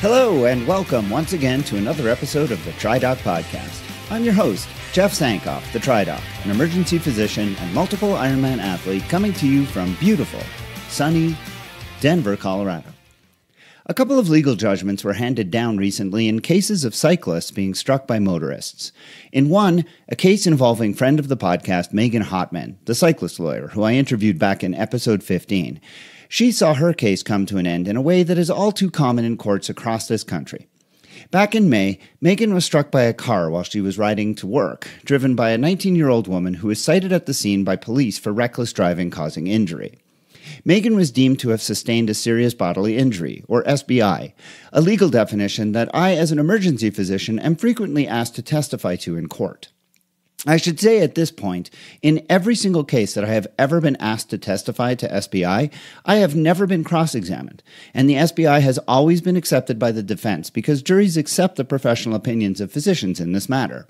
Hello, and welcome once again to another episode of the TriDoc Podcast. I'm your host, Jeff Sankoff, the TriDoc, an emergency physician and multiple Ironman athlete coming to you from beautiful, sunny Denver, Colorado. A couple of legal judgments were handed down recently in cases of cyclists being struck by motorists. In one, a case involving friend of the podcast, Megan Hottman, the cyclist lawyer who I interviewed back in episode 15. She saw her case come to an end in a way that is all too common in courts across this country. Back in May, Megan was struck by a car while she was riding to work, driven by a 19 year old woman who was cited at the scene by police for reckless driving causing injury. Megan was deemed to have sustained a serious bodily injury, or SBI, a legal definition that I, as an emergency physician, am frequently asked to testify to in court. I should say at this point, in every single case that I have ever been asked to testify to SBI, I have never been cross examined, and the SBI has always been accepted by the defense because juries accept the professional opinions of physicians in this matter.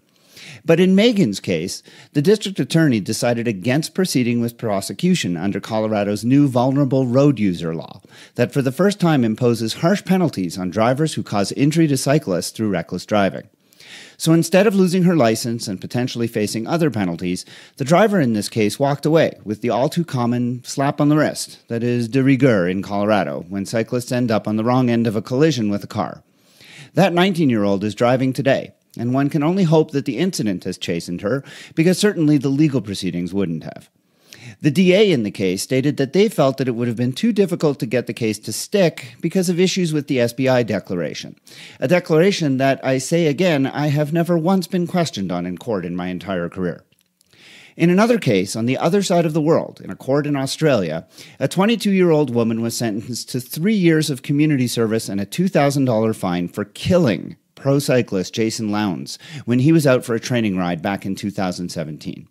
But in Megan's case, the district attorney decided against proceeding with prosecution under Colorado's new vulnerable road user law that for the first time imposes harsh penalties on drivers who cause injury to cyclists through reckless driving. So instead of losing her license and potentially facing other penalties, the driver in this case walked away with the all too common slap on the wrist that is de rigueur in Colorado when cyclists end up on the wrong end of a collision with a car. That 19 year old is driving today, and one can only hope that the incident has chastened her because certainly the legal proceedings wouldn't have. The DA in the case stated that they felt that it would have been too difficult to get the case to stick because of issues with the SBI declaration. A declaration that, I say again, I have never once been questioned on in court in my entire career. In another case, on the other side of the world, in a court in Australia, a 22 year old woman was sentenced to three years of community service and a $2,000 fine for killing pro cyclist Jason Lowndes when he was out for a training ride back in 2017.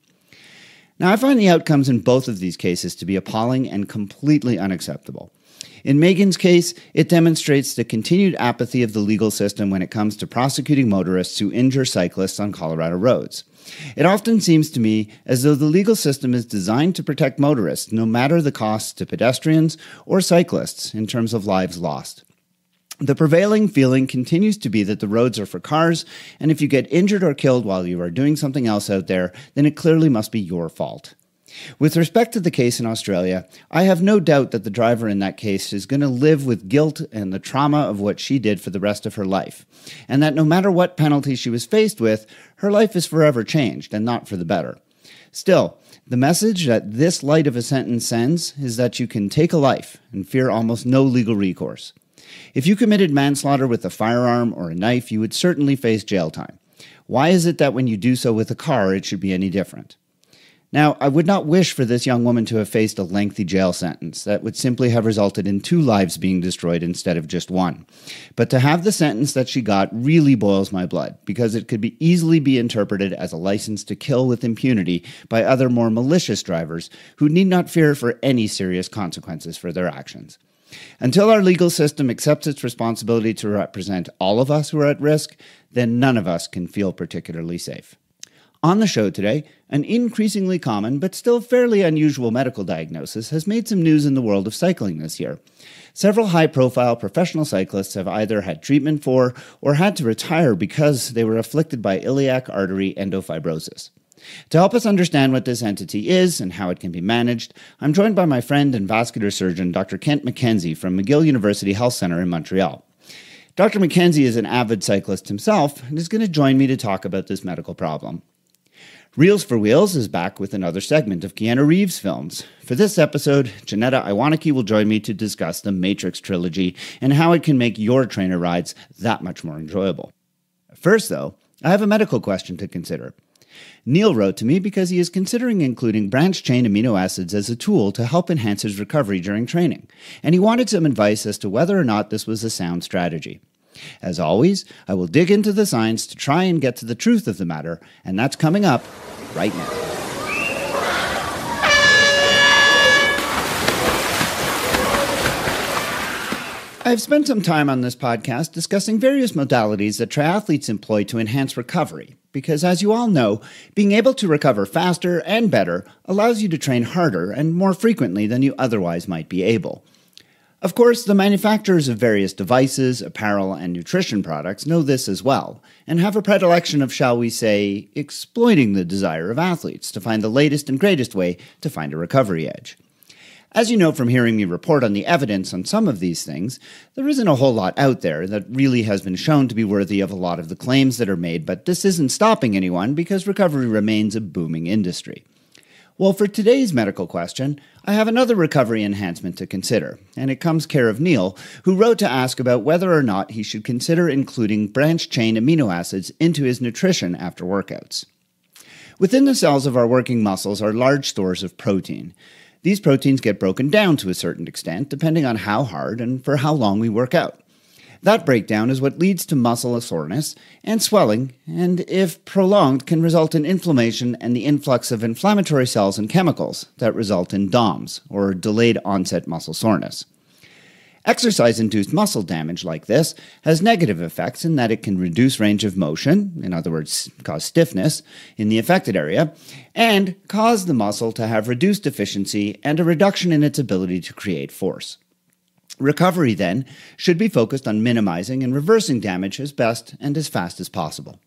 Now, I find the outcomes in both of these cases to be appalling and completely unacceptable. In Megan's case, it demonstrates the continued apathy of the legal system when it comes to prosecuting motorists who injure cyclists on Colorado roads. It often seems to me as though the legal system is designed to protect motorists, no matter the costs to pedestrians or cyclists in terms of lives lost. The prevailing feeling continues to be that the roads are for cars, and if you get injured or killed while you are doing something else out there, then it clearly must be your fault. With respect to the case in Australia, I have no doubt that the driver in that case is going to live with guilt and the trauma of what she did for the rest of her life, and that no matter what penalty she was faced with, her life is forever changed and not for the better. Still, the message that this light of a sentence sends is that you can take a life and fear almost no legal recourse. If you committed manslaughter with a firearm or a knife, you would certainly face jail time. Why is it that when you do so with a car, it should be any different? Now, I would not wish for this young woman to have faced a lengthy jail sentence that would simply have resulted in two lives being destroyed instead of just one. But to have the sentence that she got really boils my blood because it could be easily be interpreted as a license to kill with impunity by other more malicious drivers who need not fear for any serious consequences for their actions. Until our legal system accepts its responsibility to represent all of us who are at risk, then none of us can feel particularly safe. On the show today, an increasingly common but still fairly unusual medical diagnosis has made some news in the world of cycling this year. Several high profile professional cyclists have either had treatment for or had to retire because they were afflicted by iliac artery endofibrosis. To help us understand what this entity is and how it can be managed, I'm joined by my friend and vascular surgeon, Dr. Kent MacKenzie from McGill University Health Center in Montreal. Dr. MacKenzie is an avid cyclist himself and is going to join me to talk about this medical problem. Reels for Wheels is back with another segment of Keanu Reeves films. For this episode, Janetta Iwaniki will join me to discuss the Matrix trilogy and how it can make your trainer rides that much more enjoyable. First, though, I have a medical question to consider. Neil wrote to me because he is considering including branched chain amino acids as a tool to help enhance his recovery during training, and he wanted some advice as to whether or not this was a sound strategy. As always, I will dig into the science to try and get to the truth of the matter, and that's coming up right now. I've spent some time on this podcast discussing various modalities that triathletes employ to enhance recovery, because as you all know, being able to recover faster and better allows you to train harder and more frequently than you otherwise might be able. Of course, the manufacturers of various devices, apparel, and nutrition products know this as well, and have a predilection of, shall we say, exploiting the desire of athletes to find the latest and greatest way to find a recovery edge. As you know from hearing me report on the evidence on some of these things, there isn't a whole lot out there that really has been shown to be worthy of a lot of the claims that are made, but this isn't stopping anyone because recovery remains a booming industry. Well, for today's medical question, I have another recovery enhancement to consider, and it comes care of Neil, who wrote to ask about whether or not he should consider including branched chain amino acids into his nutrition after workouts. Within the cells of our working muscles are large stores of protein. These proteins get broken down to a certain extent, depending on how hard and for how long we work out. That breakdown is what leads to muscle soreness and swelling, and if prolonged, can result in inflammation and the influx of inflammatory cells and chemicals that result in DOMS, or delayed onset muscle soreness. Exercise induced muscle damage like this has negative effects in that it can reduce range of motion, in other words, cause stiffness, in the affected area, and cause the muscle to have reduced efficiency and a reduction in its ability to create force. Recovery, then, should be focused on minimizing and reversing damage as best and as fast as possible.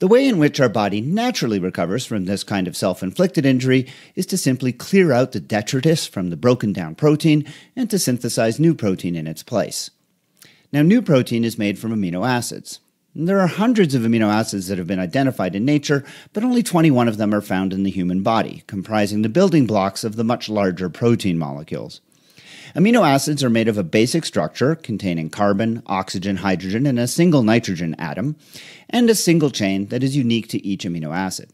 The way in which our body naturally recovers from this kind of self inflicted injury is to simply clear out the detritus from the broken down protein and to synthesize new protein in its place. Now, new protein is made from amino acids. There are hundreds of amino acids that have been identified in nature, but only 21 of them are found in the human body, comprising the building blocks of the much larger protein molecules. Amino acids are made of a basic structure containing carbon, oxygen, hydrogen, and a single nitrogen atom, and a single chain that is unique to each amino acid.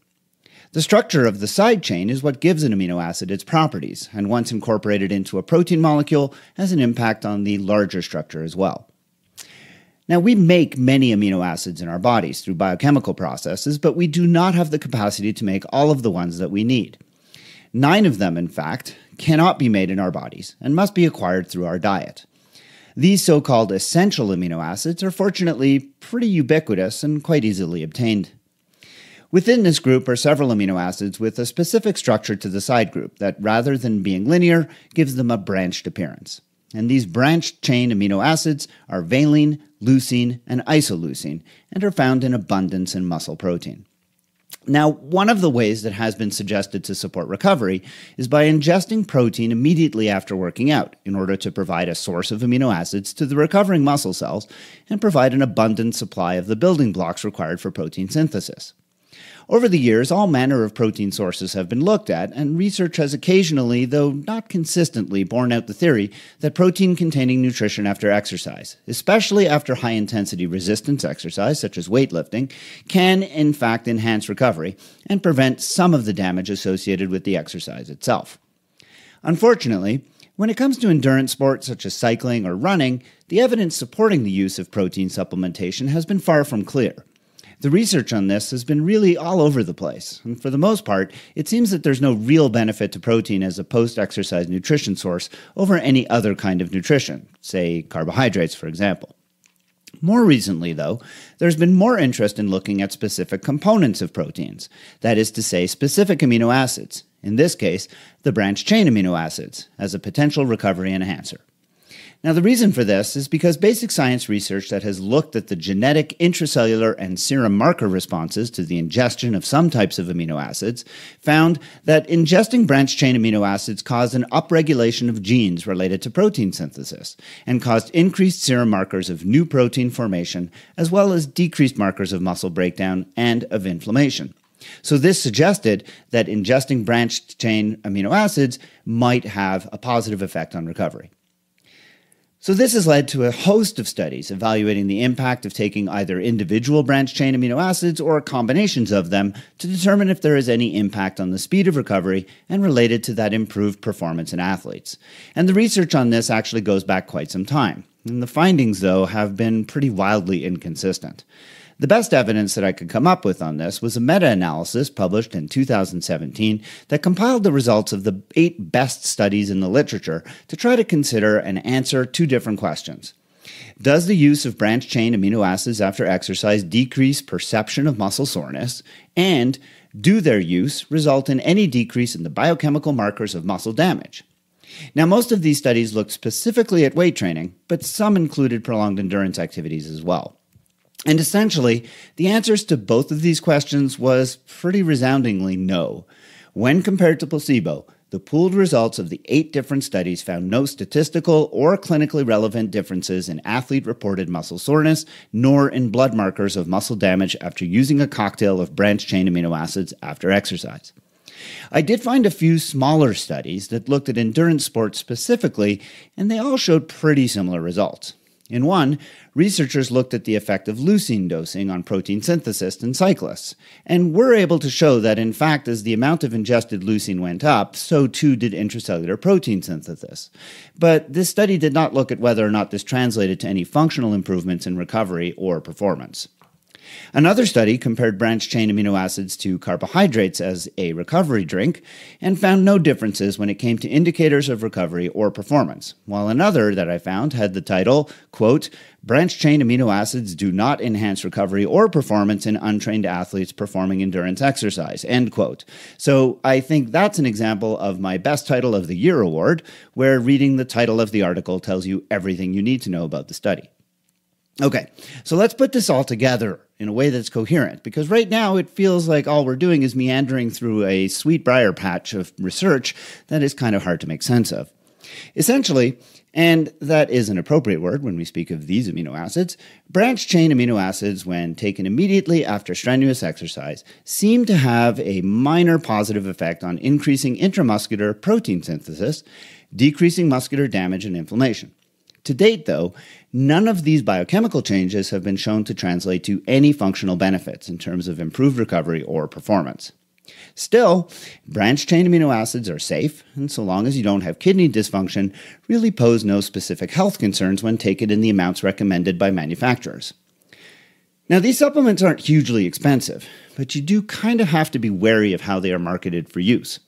The structure of the side chain is what gives an amino acid its properties, and once incorporated into a protein molecule, has an impact on the larger structure as well. Now, we make many amino acids in our bodies through biochemical processes, but we do not have the capacity to make all of the ones that we need. Nine of them, in fact, cannot be made in our bodies and must be acquired through our diet. These so called essential amino acids are fortunately pretty ubiquitous and quite easily obtained. Within this group are several amino acids with a specific structure to the side group that, rather than being linear, gives them a branched appearance. And these branched chain amino acids are valine, leucine, and isoleucine, and are found in abundance in muscle protein. Now, one of the ways that has been suggested to support recovery is by ingesting protein immediately after working out in order to provide a source of amino acids to the recovering muscle cells and provide an abundant supply of the building blocks required for protein synthesis. Over the years, all manner of protein sources have been looked at, and research has occasionally, though not consistently, borne out the theory that protein containing nutrition after exercise, especially after high intensity resistance exercise, such as weightlifting, can in fact enhance recovery and prevent some of the damage associated with the exercise itself. Unfortunately, when it comes to endurance sports such as cycling or running, the evidence supporting the use of protein supplementation has been far from clear. The research on this has been really all over the place, and for the most part, it seems that there's no real benefit to protein as a post exercise nutrition source over any other kind of nutrition, say carbohydrates, for example. More recently, though, there's been more interest in looking at specific components of proteins, that is to say, specific amino acids, in this case, the branched chain amino acids, as a potential recovery enhancer. Now, the reason for this is because basic science research that has looked at the genetic, intracellular, and serum marker responses to the ingestion of some types of amino acids found that ingesting branched chain amino acids caused an upregulation of genes related to protein synthesis and caused increased serum markers of new protein formation, as well as decreased markers of muscle breakdown and of inflammation. So, this suggested that ingesting branched chain amino acids might have a positive effect on recovery. So, this has led to a host of studies evaluating the impact of taking either individual branched chain amino acids or combinations of them to determine if there is any impact on the speed of recovery and related to that improved performance in athletes. And the research on this actually goes back quite some time. And the findings, though, have been pretty wildly inconsistent. The best evidence that I could come up with on this was a meta analysis published in 2017 that compiled the results of the eight best studies in the literature to try to consider and answer two different questions. Does the use of branched chain amino acids after exercise decrease perception of muscle soreness? And do their use result in any decrease in the biochemical markers of muscle damage? Now, most of these studies looked specifically at weight training, but some included prolonged endurance activities as well. And essentially, the answers to both of these questions was pretty resoundingly no. When compared to placebo, the pooled results of the eight different studies found no statistical or clinically relevant differences in athlete reported muscle soreness, nor in blood markers of muscle damage after using a cocktail of branched chain amino acids after exercise. I did find a few smaller studies that looked at endurance sports specifically, and they all showed pretty similar results. In one, researchers looked at the effect of leucine dosing on protein synthesis in cyclists, and were able to show that, in fact, as the amount of ingested leucine went up, so too did intracellular protein synthesis. But this study did not look at whether or not this translated to any functional improvements in recovery or performance. Another study compared branched chain amino acids to carbohydrates as a recovery drink and found no differences when it came to indicators of recovery or performance, while another that I found had the title, quote, Branched chain amino acids do not enhance recovery or performance in untrained athletes performing endurance exercise. End quote. So I think that's an example of my best title of the year award, where reading the title of the article tells you everything you need to know about the study. Okay, so let's put this all together in a way that's coherent because right now it feels like all we're doing is meandering through a sweet briar patch of research that is kind of hard to make sense of. Essentially, and that is an appropriate word when we speak of these amino acids, branched chain amino acids, when taken immediately after strenuous exercise, seem to have a minor positive effect on increasing intramuscular protein synthesis, decreasing muscular damage and inflammation. To date, though, none of these biochemical changes have been shown to translate to any functional benefits in terms of improved recovery or performance. Still, branched chain amino acids are safe, and so long as you don't have kidney dysfunction, really pose no specific health concerns when taken in the amounts recommended by manufacturers. Now, these supplements aren't hugely expensive, but you do kind of have to be wary of how they are marketed for use.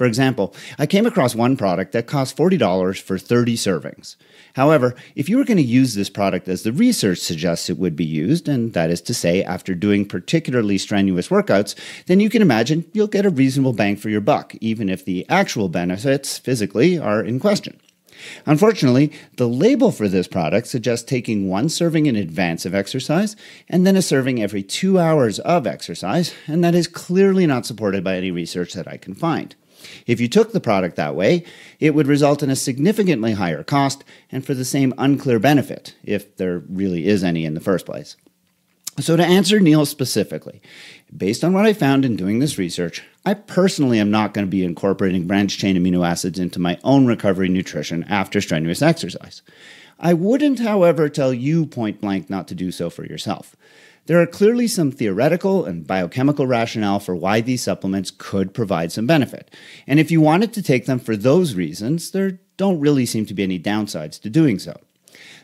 For example, I came across one product that cost $40 for 30 servings. However, if you were going to use this product as the research suggests it would be used, and that is to say, after doing particularly strenuous workouts, then you can imagine you'll get a reasonable bang for your buck, even if the actual benefits physically are in question. Unfortunately, the label for this product suggests taking one serving in advance of exercise and then a serving every two hours of exercise, and that is clearly not supported by any research that I can find. If you took the product that way, it would result in a significantly higher cost and for the same unclear benefit, if there really is any in the first place. So, to answer Neil specifically, based on what I found in doing this research, I personally am not going to be incorporating branched chain amino acids into my own recovery nutrition after strenuous exercise. I wouldn't, however, tell you point blank not to do so for yourself. There are clearly some theoretical and biochemical rationale for why these supplements could provide some benefit. And if you wanted to take them for those reasons, there don't really seem to be any downsides to doing so.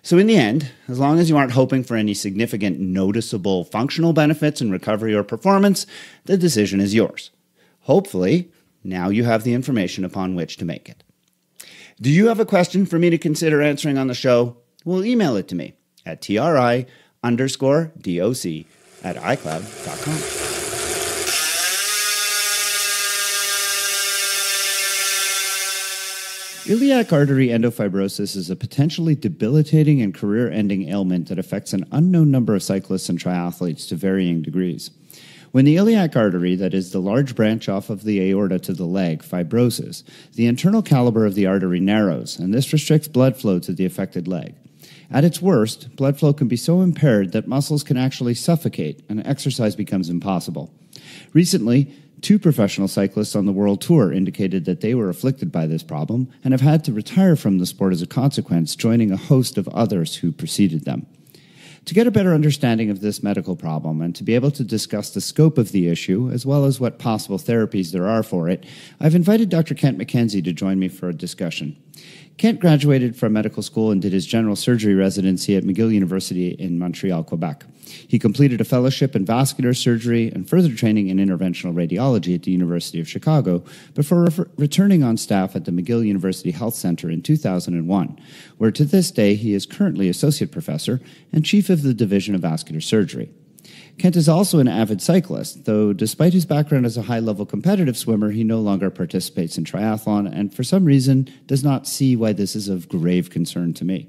So, in the end, as long as you aren't hoping for any significant noticeable functional benefits in recovery or performance, the decision is yours. Hopefully, now you have the information upon which to make it. Do you have a question for me to consider answering on the show? Well, email it to me at tri underscore doc at icloud.com. Iliac artery endofibrosis is a potentially debilitating and career ending ailment that affects an unknown number of cyclists and triathletes to varying degrees. When the iliac artery, that is the large branch off of the aorta to the leg, fibroses, the internal caliber of the artery narrows, and this restricts blood flow to the affected leg. At its worst, blood flow can be so impaired that muscles can actually suffocate and exercise becomes impossible. Recently, two professional cyclists on the world tour indicated that they were afflicted by this problem and have had to retire from the sport as a consequence, joining a host of others who preceded them. To get a better understanding of this medical problem and to be able to discuss the scope of the issue, as well as what possible therapies there are for it, I've invited Dr. Kent MacKenzie to join me for a discussion. Kent graduated from medical school and did his general surgery residency at McGill University in Montreal, Quebec. He completed a fellowship in vascular surgery and further training in interventional radiology at the University of Chicago before re- returning on staff at the McGill University Health Center in 2001, where to this day he is currently associate professor and chief of the Division of Vascular Surgery. Kent is also an avid cyclist, though despite his background as a high level competitive swimmer, he no longer participates in triathlon and for some reason does not see why this is of grave concern to me.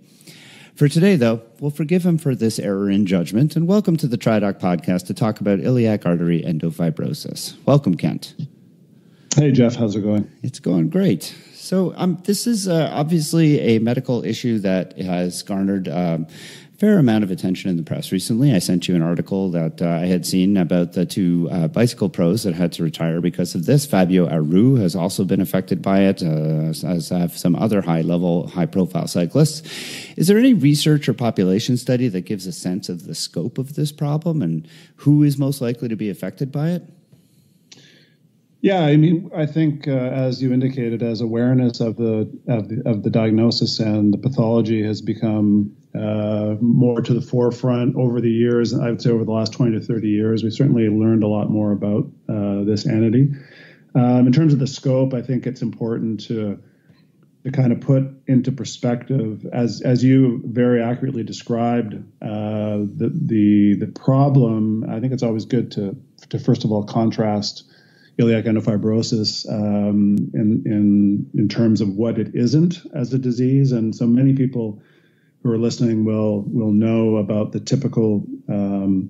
For today, though, we'll forgive him for this error in judgment and welcome to the TriDoc podcast to talk about iliac artery endofibrosis. Welcome, Kent. Hey, Jeff, how's it going? It's going great. So, um, this is uh, obviously a medical issue that has garnered um, fair amount of attention in the press recently. I sent you an article that uh, I had seen about the two uh, bicycle pros that had to retire because of this. Fabio Aru has also been affected by it, uh, as have some other high level, high profile cyclists. Is there any research or population study that gives a sense of the scope of this problem and who is most likely to be affected by it? Yeah, I mean, I think uh, as you indicated, as awareness of the, of the of the diagnosis and the pathology has become uh, more to the forefront over the years, I would say over the last 20 to 30 years, we've certainly learned a lot more about uh, this entity. Um, in terms of the scope, I think it's important to to kind of put into perspective, as as you very accurately described, uh, the the the problem. I think it's always good to to first of all contrast iliac endofibrosis um, in, in, in terms of what it isn't as a disease. And so many people who are listening will, will know about the typical um,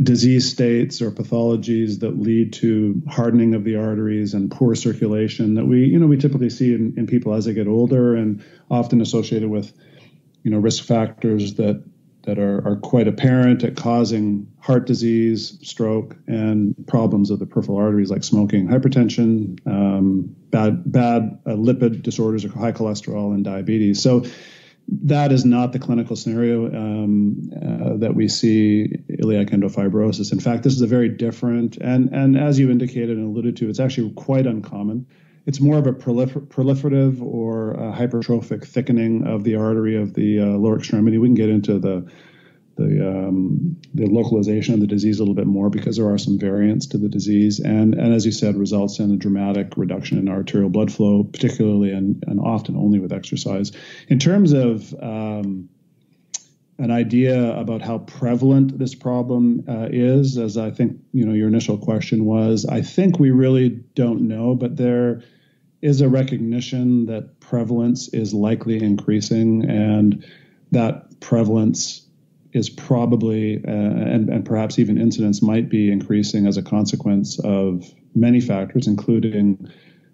disease states or pathologies that lead to hardening of the arteries and poor circulation that we, you know, we typically see in, in people as they get older and often associated with, you know, risk factors that that are, are quite apparent at causing heart disease, stroke, and problems of the peripheral arteries like smoking, hypertension, um, bad bad uh, lipid disorders, or high cholesterol, and diabetes. So that is not the clinical scenario um, uh, that we see iliac endofibrosis. In fact, this is a very different and and as you indicated and alluded to, it's actually quite uncommon it's more of a prolifer- proliferative or hypertrophic thickening of the artery of the uh, lower extremity. We can get into the the um, the localization of the disease a little bit more because there are some variants to the disease, and and as you said, results in a dramatic reduction in arterial blood flow, particularly and and often only with exercise. In terms of um, an idea about how prevalent this problem uh, is, as I think you know your initial question was. I think we really don't know, but there is a recognition that prevalence is likely increasing, and that prevalence is probably uh, and, and perhaps even incidence might be increasing as a consequence of many factors, including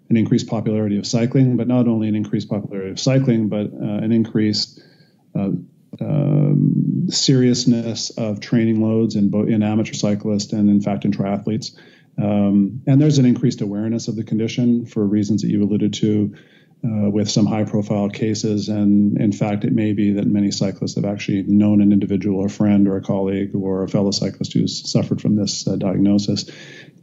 an increased popularity of cycling, but not only an increased popularity of cycling, but uh, an increased uh, um, seriousness of training loads in, in amateur cyclists and, in fact, in triathletes. Um, and there's an increased awareness of the condition for reasons that you alluded to uh, with some high profile cases. And in fact, it may be that many cyclists have actually known an individual or friend or a colleague or a fellow cyclist who's suffered from this uh, diagnosis.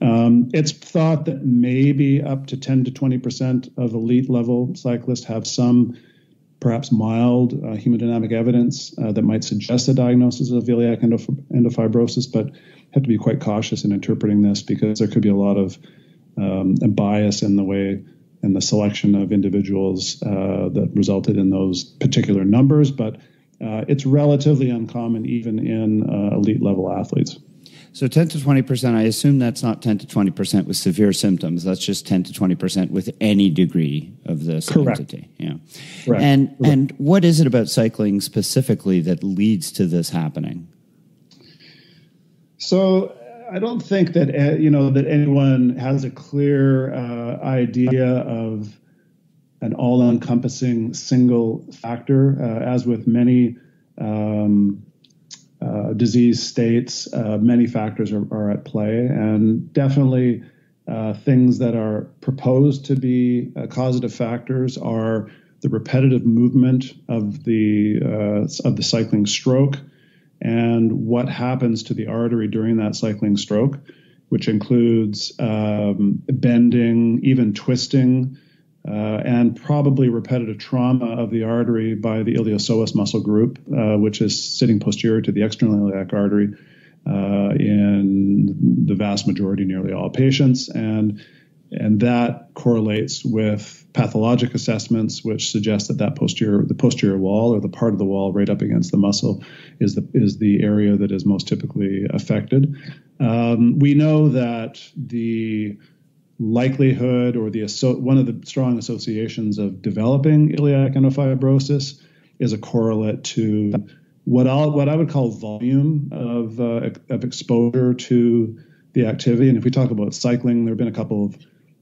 Um, it's thought that maybe up to 10 to 20% of elite level cyclists have some perhaps mild uh, hemodynamic evidence uh, that might suggest a diagnosis of iliac endofibrosis, but have to be quite cautious in interpreting this because there could be a lot of um, bias in the way and the selection of individuals uh, that resulted in those particular numbers. But uh, it's relatively uncommon even in uh, elite level athletes. So 10 to 20%, I assume that's not 10 to 20% with severe symptoms. That's just 10 to 20% with any degree of this Correct. entity. Yeah. Correct. And Correct. and what is it about cycling specifically that leads to this happening? So I don't think that uh, you know that anyone has a clear uh, idea of an all-encompassing single factor, uh, as with many um, uh, disease states, uh, many factors are, are, at play, and definitely uh, things that are proposed to be uh, causative factors are the repetitive movement of the of the cycling stroke, and what happens to the artery during that cycling stroke, which includes um, bending, even twisting uh, and probably repetitive trauma of the artery by the iliopsoas muscle group, uh, which is sitting posterior to the external iliac artery uh, in the vast majority, nearly all patients. And and that correlates with pathologic assessments, which suggest that that posterior, the posterior wall or the part of the wall right up against the muscle, is the is the area that is most typically affected. Um, we know that the likelihood or the one of the strong associations of developing iliac endofibrosis is a correlate to what I what I would call volume of uh, of exposure to the activity. And if we talk about cycling, there have been a couple of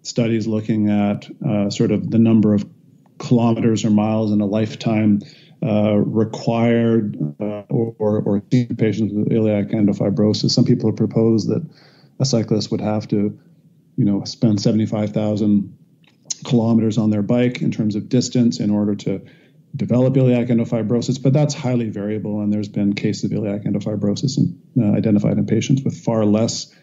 studies looking at uh, sort of the number of kilometers or miles in a lifetime uh, required uh, or, or, patients with iliac endofibrosis. Some people have proposed that a cyclist would have to, you know, spend 75,000 kilometers on their bike in terms of distance in order to develop iliac endofibrosis, but that's highly variable. And there's been cases of iliac endofibrosis in, uh, identified in patients with far less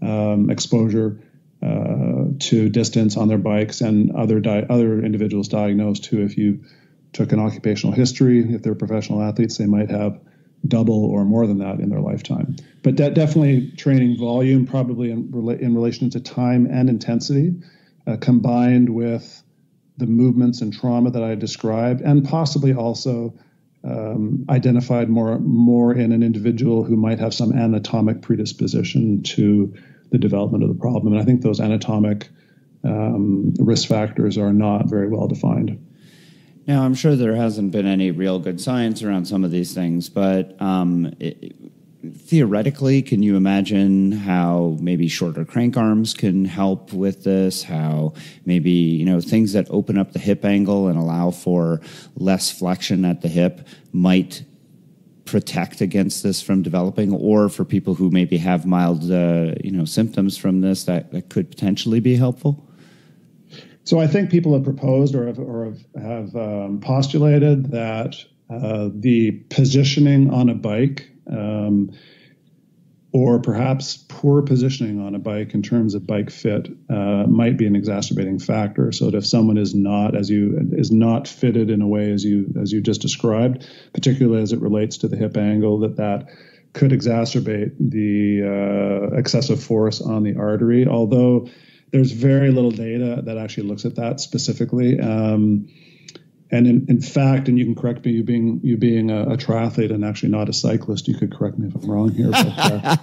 um, exposure uh, to distance on their bikes, and other di- other individuals diagnosed who, if you took an occupational history, if they're professional athletes, they might have double or more than that in their lifetime. But de- definitely training volume, probably in, rela- in relation to time and intensity, uh, combined with the movements and trauma that I described, and possibly also um, identified more more in an individual who might have some anatomic predisposition to the development of the problem. And I think those anatomic um, risk factors are not very well defined. Now, I'm sure there hasn't been any real good science around some of these things, but um, it, theoretically, can you imagine how maybe shorter crank arms can help with this? How maybe you know things that open up the hip angle and allow for less flexion at the hip might protect against this from developing, or for people who maybe have mild, uh, you know, symptoms from this that, that could potentially be helpful? So I think people have proposed or have, or have, have um, postulated that uh, the positioning on a bike um, or perhaps poor positioning on a bike in terms of bike fit uh, might be an exacerbating factor. So that if someone is not as you is not fitted in a way as you as you just described, particularly as it relates to the hip angle, that that could exacerbate the uh, excessive force on the artery. Although there's very little data that actually looks at that specifically. Um, and in, in fact, and you can correct me, you being you being a, a, triathlete and actually not a cyclist, you could correct me if I'm wrong here. But, uh,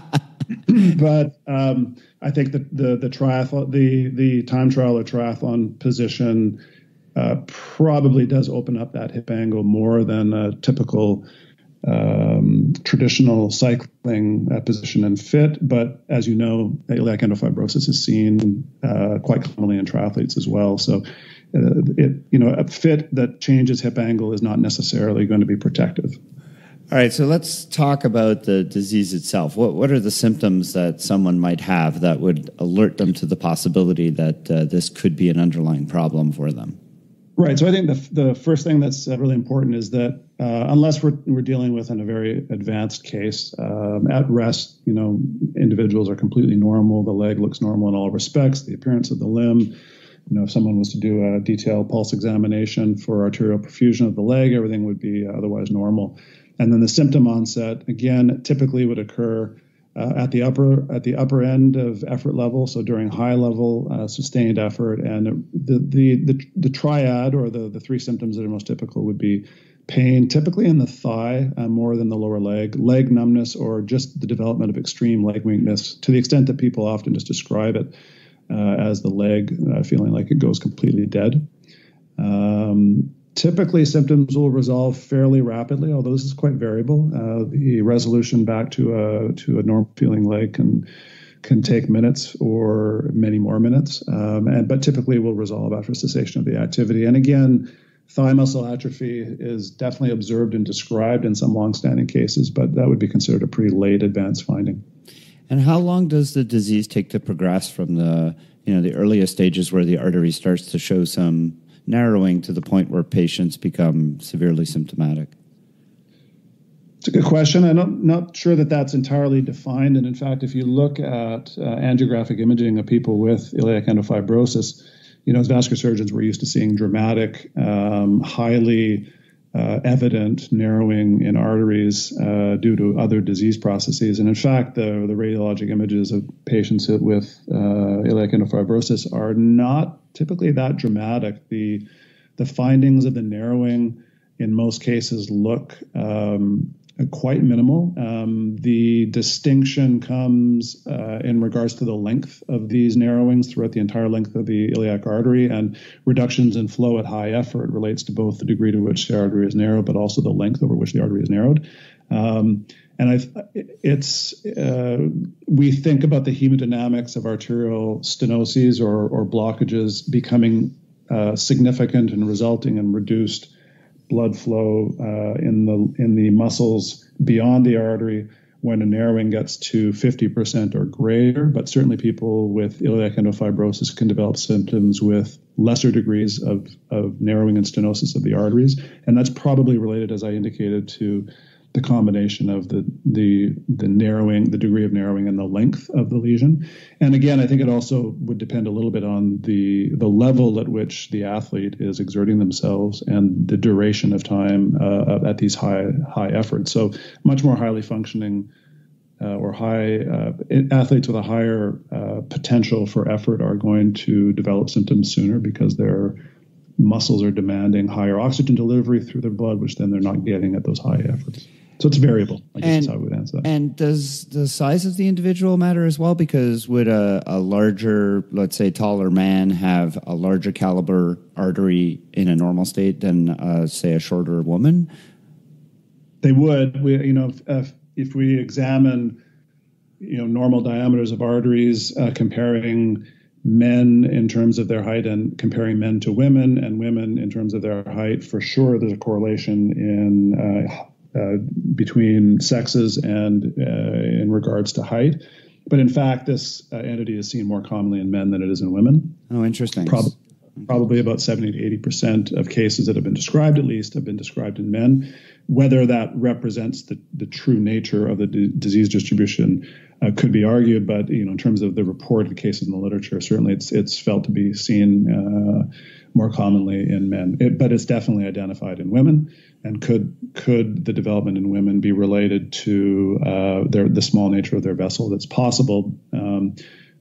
but um, I think that the the triathlon the the time trial or triathlon position uh, probably does open up that hip angle more than a typical um, traditional cycling uh, position and fit. But as you know, iliac endofibrosis is seen uh, quite commonly in triathletes as well. So uh, it, you know, a fit that changes hip angle is not necessarily going to be protective. All right, so let's talk about the disease itself. What what are the symptoms that someone might have that would alert them to the possibility that uh, this could be an underlying problem for them? Right. So I think the the first thing that's uh, really important is that uh, unless we're we're dealing with in a very advanced case, um, at rest, you know, individuals are completely normal. The leg looks normal in all respects. The appearance of the limb you know, if someone was to do a detailed pulse examination for arterial perfusion of the leg, everything would be otherwise normal. And then the symptom onset, again, typically would occur uh, at the upper at the upper end of effort level, so during high level uh, sustained effort. And the, the the the triad or the the three symptoms that are most typical would be pain, typically in the thigh uh, more than the lower leg, leg numbness, or just the development of extreme leg weakness to the extent that people often just describe it uh, as the leg uh, feeling like it goes completely dead. Um, typically, symptoms will resolve fairly rapidly, although this is quite variable. Uh, the resolution back to a to a normal feeling leg can can take minutes or many more minutes, um, and but typically will resolve after cessation of the activity. And again, thigh muscle atrophy is definitely observed and described in some long-standing cases, but that would be considered a pretty late advanced finding. And how long does the disease take to progress from the you know the earliest stages where the artery starts to show some narrowing to the point where patients become severely symptomatic? It's a good question. I'm not, not sure that that's entirely defined. And in fact, if you look at uh, angiographic imaging of people with iliac endofibrosis, you know, as vascular surgeons, we're used to seeing dramatic, um, highly uh, evident narrowing in arteries uh, due to other disease processes. And in fact, the, the radiologic images of patients with uh, iliac endofibrosis are not typically that dramatic. The, the findings of the narrowing in most cases look um, quite minimal. Um, the distinction comes uh, in regards to the length of these narrowings throughout the entire length of the iliac artery, and reductions in flow at high effort relates to both the degree to which the artery is narrowed, but also the length over which the artery is narrowed. Um, and i it's uh, we think about the hemodynamics of arterial stenoses or, or blockages becoming uh, significant and resulting in reduced blood flow uh, in the in the muscles beyond the artery when a narrowing gets to 50% or greater, but certainly people with iliac endofibrosis can develop symptoms with lesser degrees of, of narrowing and stenosis of the arteries. And that's probably related, as I indicated, to the combination of the the the narrowing, the degree of narrowing, and the length of the lesion. And again, I think it also would depend a little bit on the the level at which the athlete is exerting themselves and the duration of time uh, at these high high efforts. So much more highly functioning. Uh, or high uh, athletes with a higher uh, potential for effort are going to develop symptoms sooner because they're muscles are demanding higher oxygen delivery through their blood, which then they're not getting at those high efforts. So it's variable. I guess and, how I would answer that. And does the size of the individual matter as well? Because would a, a larger, let's say, taller man have a larger caliber artery in a normal state than, uh, say, a shorter woman? They would. We, you know, if, if we examine, you know, normal diameters of arteries, uh, comparing men in terms of their height and comparing men to women and women in terms of their height, for sure there's a correlation in uh, uh, between sexes and uh, in regards to height. But in fact, this uh, entity is seen more commonly in men than it is in women. Oh, interesting. Prob- probably about 70 to 80 percent of cases that have been described, at least, have been described in men. Whether that represents the, the true nature of the d- disease distribution uh, could be argued, but you know, in terms of the reported cases in the literature, certainly it's it's felt to be seen uh, more commonly in men. It, but it's definitely identified in women. And could could the development in women be related to uh, their the small nature of their vessel? That's possible. Um,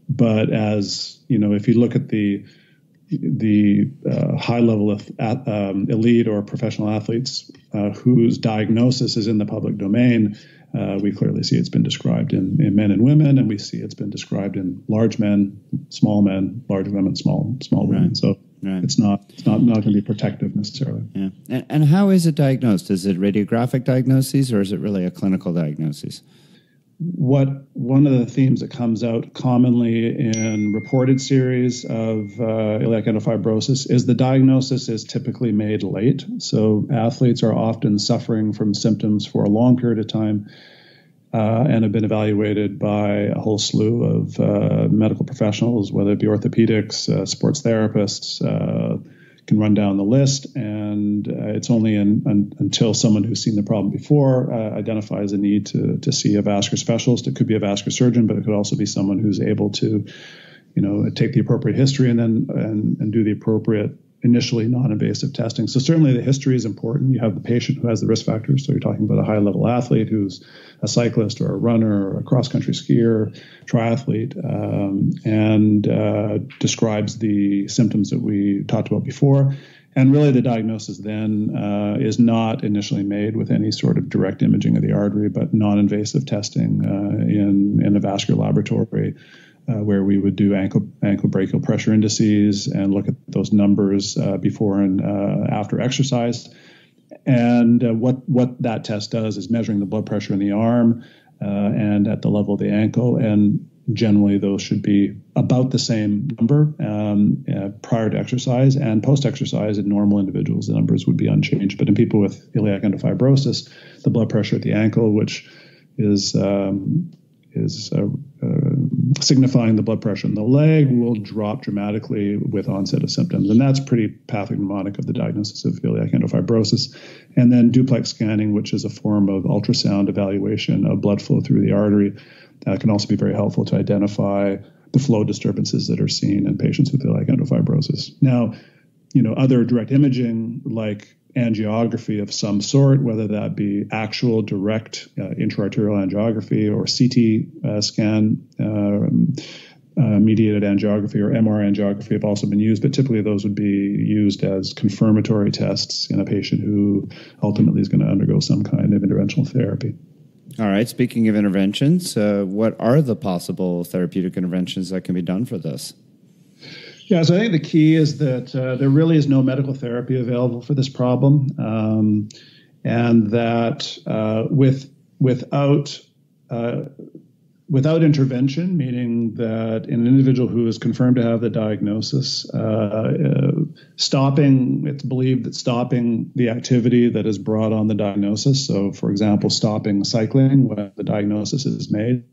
but as you know, if you look at the the uh, high level of um, elite or professional athletes uh, whose diagnosis is in the public domain, uh, we clearly see it's been described in, in men and women, and we see it's been described in large men, small men, large women, small small women. So right. it's not it's not not going to be protective necessarily. Yeah. And, and how is it diagnosed? Is it radiographic diagnoses or is it really a clinical diagnosis? what one of the themes that comes out commonly in reported series of uh, iliac endofibrosis is the diagnosis is typically made late. So athletes are often suffering from symptoms for a long period of time uh, and have been evaluated by a whole slew of uh, medical professionals, whether it be orthopedics, uh, sports therapists uh, can run down the list, and uh, it's only in, un, until someone who's seen the problem before uh, identifies a need to to see a vascular specialist. It could be a vascular surgeon, but it could also be someone who's able to, you know, take the appropriate history and then and, and do the appropriate initially non-invasive testing. So certainly the history is important. You have the patient who has the risk factors. So you're talking about a high-level athlete who's a cyclist or a runner or a cross-country skier, triathlete, um, and uh, describes the symptoms that we talked about before. And really, the diagnosis then uh, is not initially made with any sort of direct imaging of the artery, but non-invasive testing uh, in in a vascular laboratory uh, where we would do ankle ankle brachial pressure indices and look at those numbers uh, before and uh, after exercise. And uh, what what that test does is measuring the blood pressure in the arm uh, and at the level of the ankle. And generally, those should be about the same number um, uh, prior to exercise and post exercise. In normal individuals, the numbers would be unchanged. But in people with iliac endofibrosis, the blood pressure at the ankle, which is um, is signifying the blood pressure in the leg will drop dramatically with onset of symptoms. And that's pretty pathognomonic of the diagnosis of iliac endofibrosis. And then duplex scanning, which is a form of ultrasound evaluation of blood flow through the artery, uh, can also be very helpful to identify the flow disturbances that are seen in patients with iliac endofibrosis. Now, you know, other direct imaging like angiography of some sort, whether that be actual direct uh, intraarterial angiography or CT uh, scan. Um, uh, mediated angiography or MR angiography have also been used, but typically those would be used as confirmatory tests in a patient who ultimately is going to undergo some kind of interventional therapy. All right. Speaking of interventions, uh, what are the possible therapeutic interventions that can be done for this? Yeah, so I think the key is that uh, there really is no medical therapy available for this problem, um, and that uh, with without uh, without intervention, meaning that in an individual who is confirmed to have the diagnosis, uh, uh, stopping it's believed that stopping the activity that has brought on the diagnosis, so for example, stopping cycling when the diagnosis is made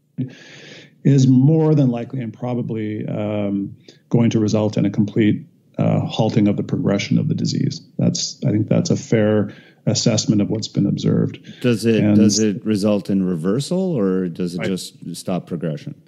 is more than likely and probably um, going to result in a complete uh, halting of the progression of the disease. That's I think that's a fair assessment of what's been observed. Does it and, does it result in reversal or does it right. just stop progression?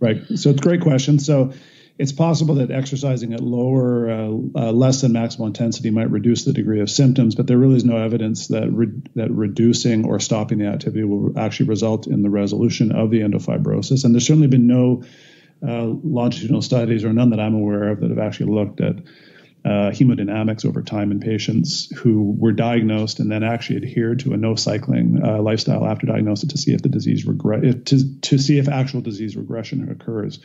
Right. So it's a great question. So it's possible that exercising at lower, uh, uh, less than maximal intensity might reduce the degree of symptoms, but there really is no evidence that re- that reducing or stopping the activity will actually result in the resolution of the endofibrosis. And there's certainly been no uh, longitudinal studies, or none that I'm aware of, that have actually looked at uh, hemodynamics over time in patients who were diagnosed and then actually adhered to a no cycling uh, lifestyle after diagnosis to see if the disease regret to, to see if actual disease regression occurs.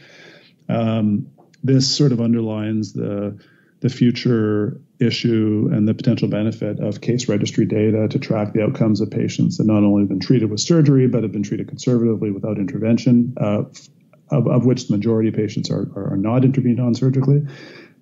Um, this sort of underlines the the future issue and the potential benefit of case registry data to track the outcomes of patients that not only have been treated with surgery but have been treated conservatively without intervention, uh, of, of, which the majority of patients are, are, not intervened on surgically.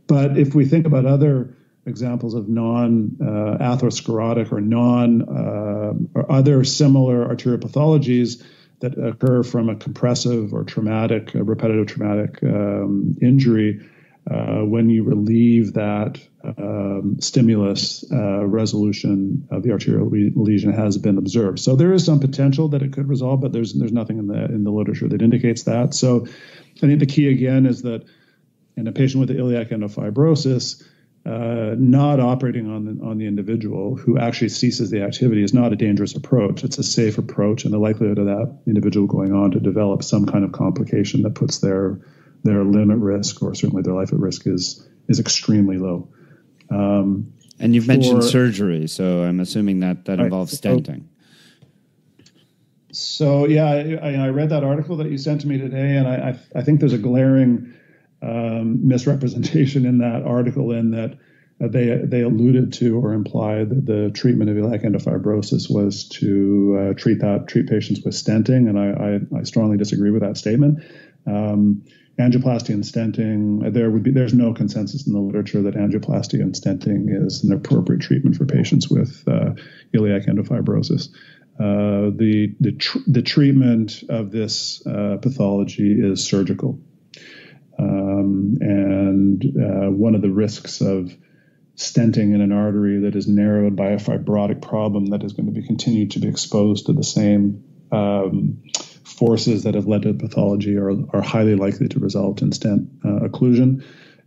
But if we think about other examples of non uh, atherosclerotic or non uh, or other similar arterial pathologies, that occur from a compressive or traumatic, repetitive traumatic um, injury, uh, when you relieve that um, stimulus, uh, resolution of the arterial re- lesion has been observed. So there is some potential that it could resolve, but there's there's nothing in the in the literature that indicates that. So I think the key again is that in a patient with iliac endofibrosis, uh, not operating on the, on the individual who actually ceases the activity is not a dangerous approach. It's a safe approach, and the likelihood of that individual going on to develop some kind of complication that puts their their limb at risk or certainly their life at risk is is extremely low. Um, and you've for, mentioned surgery, so I'm assuming that that involves stenting. So yeah, I, I, read that article that you sent to me today, and I, I, I think there's a glaring um, misrepresentation in that article in that uh, they they alluded to or implied that the treatment of iliac endofibrosis was to uh, treat that treat patients with stenting, and I, I, I strongly disagree with that statement. Um, angioplasty and stenting, there would be there's no consensus in the literature that angioplasty and stenting is an appropriate treatment for patients with uh, iliac endofibrosis. Uh, the the, tr- the treatment of this uh, pathology is surgical. Um, and uh, one of the risks of stenting in an artery that is narrowed by a fibrotic problem that is going to be continued to be exposed to the same um, forces that have led to pathology are, are highly likely to result in stent uh, occlusion,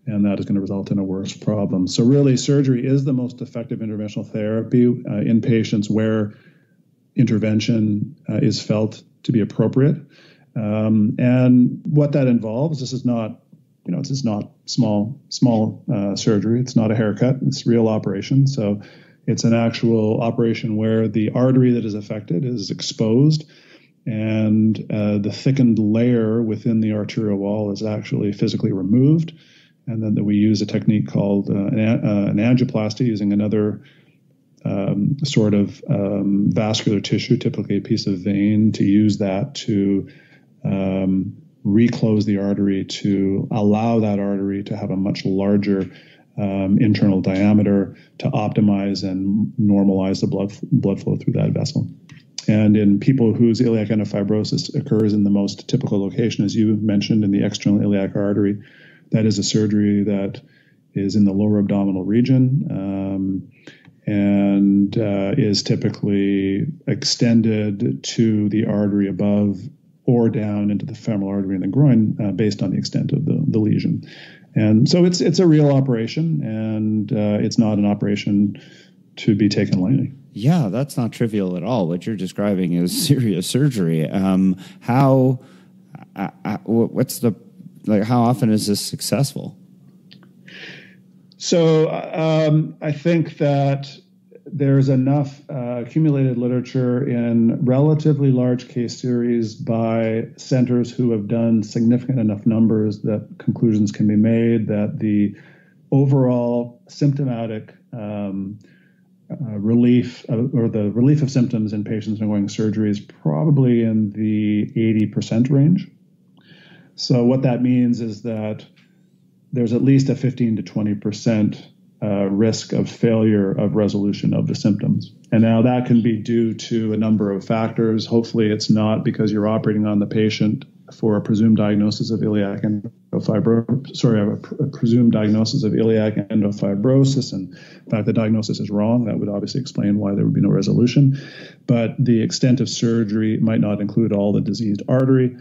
and that is going to result in a worse problem. So, really, surgery is the most effective interventional therapy uh, in patients where intervention uh, is felt to be appropriate. Um, and what that involves, this is not, you know, this is not small, small uh, surgery. It's not a haircut. It's real operation. So it's an actual operation where the artery that is affected is exposed and uh, the thickened layer within the arterial wall is actually physically removed. And then that we use a technique called uh, an, uh, an angioplasty using another um, sort of um, vascular tissue, typically a piece of vein, to use that to um, reclose the artery to allow that artery to have a much larger um, internal diameter to optimize and normalize the blood blood flow through that vessel. And in people whose iliac endofibrosis occurs in the most typical location, as you mentioned, in the external iliac artery, that is a surgery that is in the lower abdominal region um, and uh, is typically extended to the artery above or down into the femoral artery in the groin uh, based on the extent of the, the lesion. And so it's it's a real operation, and uh, it's not an operation to be taken lightly. Yeah, that's not trivial at all. What you're describing is serious surgery. Um, how? Uh, uh, what's the like? How often is this successful? So um, I think that there's enough uh, accumulated literature in relatively large case series by centers who have done significant enough numbers that conclusions can be made that the overall symptomatic um, uh, relief uh, or the relief of symptoms in patients undergoing surgery is probably in the 80% range. So what that means is that there's at least a 15 to 20 percent uh, risk of failure of resolution of the symptoms. And now that can be due to a number of factors. Hopefully, it's not because you're operating on the patient for a presumed diagnosis of iliac endofibrosis, sorry, a, presumed diagnosis of iliac endofibrosis. And in fact, the diagnosis is wrong. That would obviously explain why there would be no resolution. But the extent of surgery might not include all the diseased artery.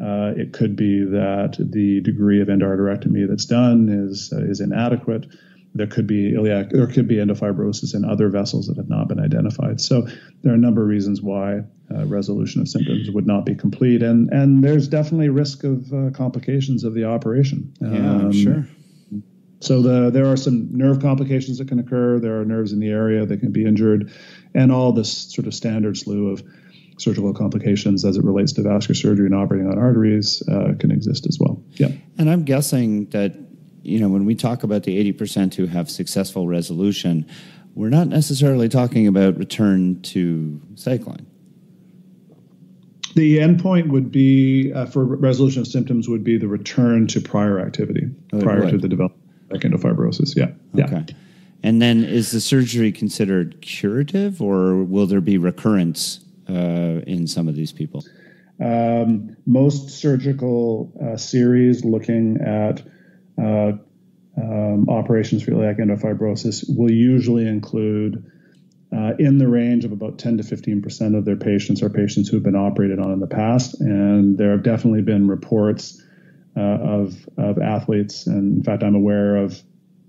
Uh, it could be that the degree of endarterectomy that's done is uh, is inadequate. There could be iliac, there could be endofibrosis in other vessels that have not been identified. So there are a number of reasons why uh, resolution of symptoms would not be complete, and and there's definitely risk of uh, complications of the operation. Yeah, um, sure. So the, there are some nerve complications that can occur. There are nerves in the area that can be injured, and all this sort of standard slew of surgical complications as it relates to vascular surgery and operating on arteries uh, can exist as well. Yeah. And I'm guessing that, you know, when we talk about the 80% who have successful resolution, we're not necessarily talking about return to cycling. The endpoint would be uh, for resolution of symptoms would be the return to prior activity oh, prior to the development of endofibrosis. Yeah. Okay. Yeah. And then is the surgery considered curative or will there be recurrence uh, in some of these people? Um, most surgical uh, series looking at uh, um, operations for iliac endofibrosis will usually include uh, in the range of about 10 to 15 percent of their patients are patients who have been operated on in the past, and there have definitely been reports uh, of of athletes, and in fact, I'm aware of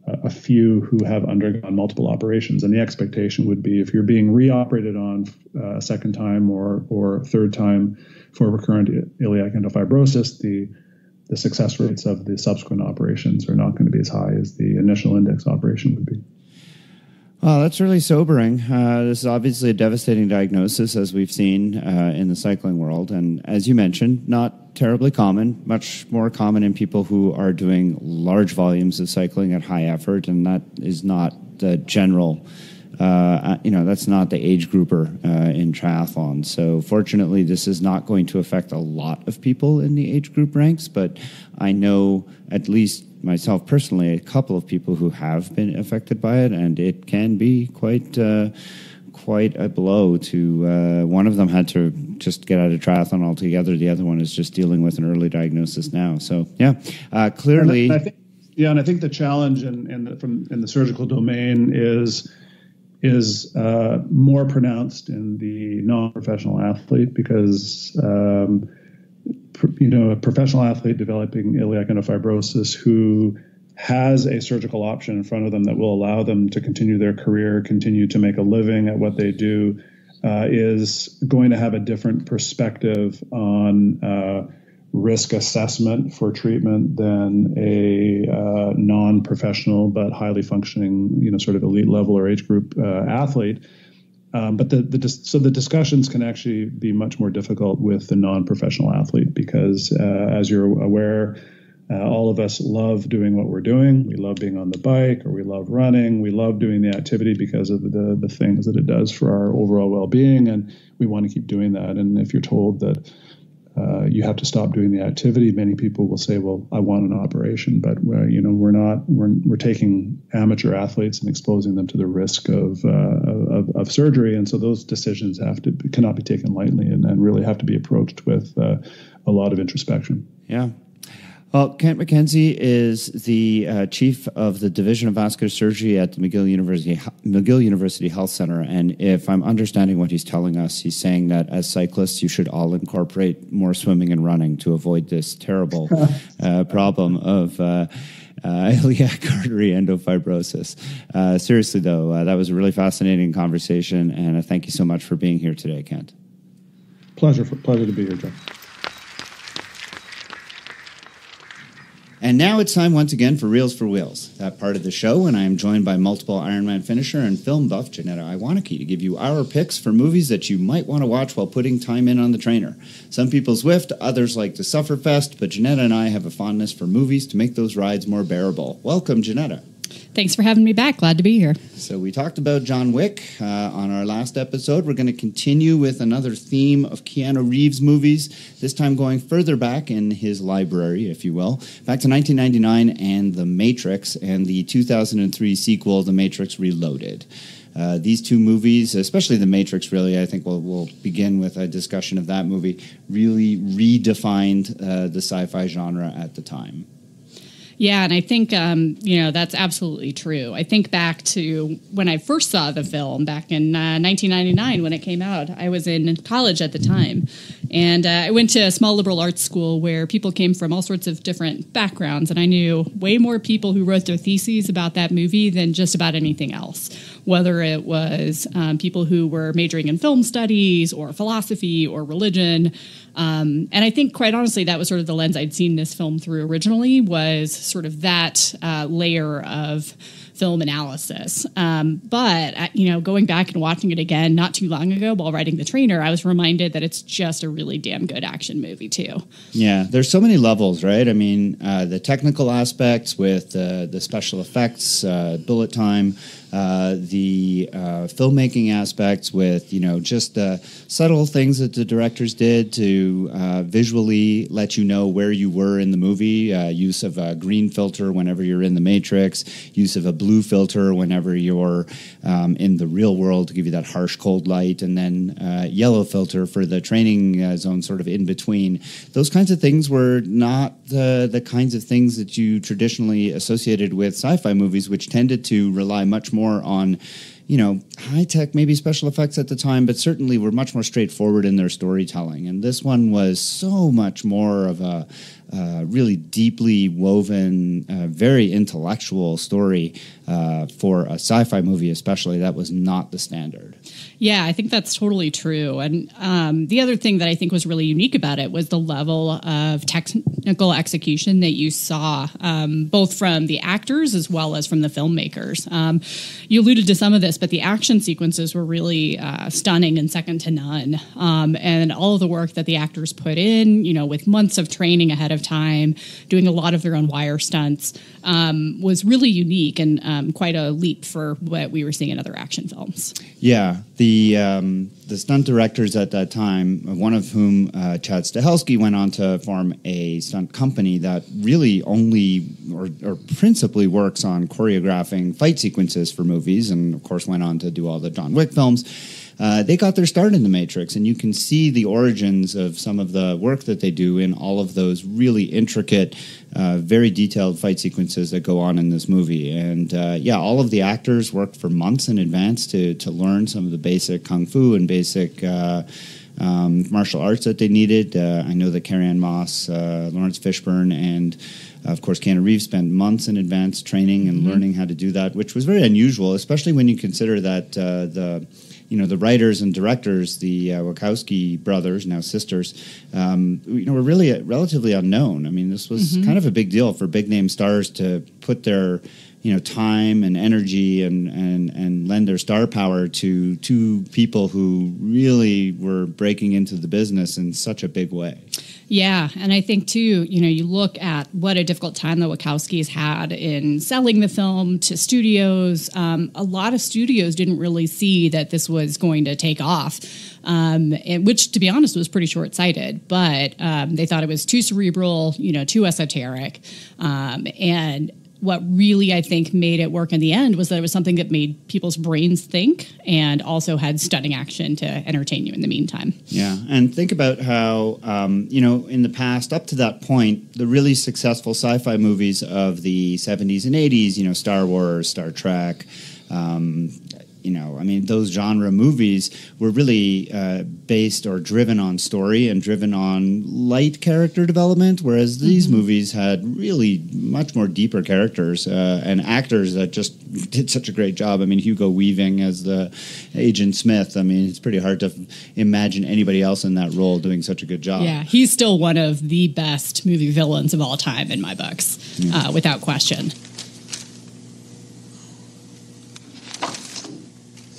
a few who have undergone multiple operations. And the expectation would be if you're being reoperated on uh, a second time or or third time for recurrent iliac endofibrosis, the the success rates of the subsequent operations are not going to be as high as the initial index operation would be. Well, that's really sobering. Uh, this is obviously a devastating diagnosis, as we've seen uh, in the cycling world. And as you mentioned, not terribly common, much more common in people who are doing large volumes of cycling at high effort. And that is not the general uh, you know, that's not the age grouper uh, in triathlon. So fortunately, this is not going to affect a lot of people in the age group ranks, but I know at least myself personally a couple of people who have been affected by it, and it can be quite. Uh, quite a blow to uh, one of them had to just get out of triathlon altogether. The other one is just dealing with an early diagnosis now. So yeah, uh, clearly, think, yeah, and I think the challenge in, in the, from in the surgical domain is is uh, more pronounced in the non-professional athlete because um, you know a professional athlete developing iliac endofibrosis who has a surgical option in front of them that will allow them to continue their career, continue to make a living at what they do, uh, is going to have a different perspective on uh, risk assessment for treatment than a non-professional but highly functioning, you know, sort of elite level or age group uh, athlete. Um, but the, the so the discussions can actually be much more difficult with the non-professional athlete because, uh, as you're aware, uh, all of us love doing what we're doing. We love being on the bike or we love running. We love doing the activity because of the, the things that it does for our overall well being. And we want to keep doing that. And if you're told that uh, you have to stop doing the activity. Many people will say, "Well, I want an operation," but you know, we're not. We're, we're taking amateur athletes and exposing them to the risk of, uh, of, of surgery, and so those decisions have to cannot be taken lightly, and, and really have to be approached with uh, a lot of introspection. Yeah, well, Kent MacKenzie is the uh, chief of the Division of Vascular Surgery at the McGill University McGill University Health Center, and if I'm understanding what he's telling us, he's saying that as cyclists, you should all incorporate more swimming and running to avoid this terrible uh, problem of. Uh, uh, iliac artery endofibrosis. Uh, seriously, though, uh, that was a really fascinating conversation, and uh, thank you so much for being here today, Kent. Pleasure, pleasure to be here, Jeff. And now it's time once again for Reels for Wheels, that part of the show, and I am joined by multiple Ironman finisher and film buff Janetta Iwaniki to give you our picks for movies that you might want to watch while putting time in on the trainer. Some people Zwift, others like to Sufferfest, but Janetta and I have a fondness for movies to make those rides more bearable. Welcome, Janetta. Thanks for having me back. Glad to be here. So, we talked about John Wick uh, on our last episode. We're going to continue with another theme of Keanu Reeves movies, this time going further back in his library, if you will, back to 1999 and The Matrix and the 2003 sequel, The Matrix Reloaded. Uh, these two movies, especially The Matrix, really, I think we'll, we'll begin with a discussion of that movie, really redefined uh, the sci fi genre at the time. Yeah, and I think um, you know that's absolutely true. I think back to when I first saw the film back in uh, 1999 when it came out. I was in college at the time, and uh, I went to a small liberal arts school where people came from all sorts of different backgrounds, and I knew way more people who wrote their theses about that movie than just about anything else. Whether it was um, people who were majoring in film studies or philosophy or religion. Um, and I think, quite honestly, that was sort of the lens I'd seen this film through originally was sort of that uh, layer of film analysis. Um, but uh, you know, going back and watching it again not too long ago while writing the trainer, I was reminded that it's just a really damn good action movie too. Yeah, there's so many levels, right? I mean, uh, the technical aspects with uh, the special effects, uh, bullet time. Uh, the uh, filmmaking aspects with you know just the subtle things that the directors did to uh, visually let you know where you were in the movie. Uh, use of a green filter whenever you're in the Matrix. Use of a blue filter whenever you're um, in the real world to give you that harsh cold light, and then uh, yellow filter for the training zone, sort of in between. Those kinds of things were not the the kinds of things that you traditionally associated with sci-fi movies, which tended to rely much more more on you know, high tech, maybe special effects at the time, but certainly were much more straightforward in their storytelling. And this one was so much more of a uh, really deeply woven, uh, very intellectual story uh, for a sci fi movie, especially. That was not the standard. Yeah, I think that's totally true. And um, the other thing that I think was really unique about it was the level of technical execution that you saw, um, both from the actors as well as from the filmmakers. Um, you alluded to some of this, but the action sequences were really uh, stunning and second to none. Um, and all of the work that the actors put in, you know, with months of training ahead of time, doing a lot of their own wire stunts, um, was really unique and um, quite a leap for what we were seeing in other action films. Yeah, the um, the stunt directors at that time, one of whom uh, Chad Stahelski went on to form a stunt company that really only or, or, principally works on choreographing fight sequences for movies, and of course went on to do all the John Wick films. Uh, they got their start in the Matrix, and you can see the origins of some of the work that they do in all of those really intricate, uh, very detailed fight sequences that go on in this movie. And uh, yeah, all of the actors worked for months in advance to to learn some of the basic kung fu and basic. Uh, um, martial arts that they needed. Uh, I know that Carrie-Anne Moss, Laurence Fishburne, and of course, Keanu Reeves spent months in advance training and mm-hmm. learning how to do that, which was very unusual, especially when you consider that uh, the you know the writers and directors, the uh, Wachowski brothers, now sisters, um, you know, were really relatively unknown. I mean, this was mm-hmm. kind of a big deal for big name stars to put their you know time and energy and and and lend their star power to two people who really were breaking into the business in such a big way. Yeah, and I think too, you know, you look at what a difficult time the Wachowskis had in selling the film to studios. Um, a lot of studios didn't really see that this was going to take off, um, and, which, to be honest, was pretty short sighted. But um, they thought it was too cerebral, you know, too esoteric, um, and what really I think made it work in the end was that it was something that made people's brains think and also had stunning action to entertain you in the meantime. Yeah, and think about how um, you know in the past up to that point, the really successful sci-fi movies of the '70s and '80s, you know, Star Wars, Star Trek. Um, you know, I mean, those genre movies were really uh, based or driven on story and driven on light character development, whereas these Mm-hmm. movies had really much more deeper characters uh, and actors that just did such a great job. I mean, Hugo Weaving as the Agent Smith. I mean, it's pretty hard to imagine anybody else in that role doing such a good job. Yeah, he's still one of the best movie villains of all time in my books, uh, without question.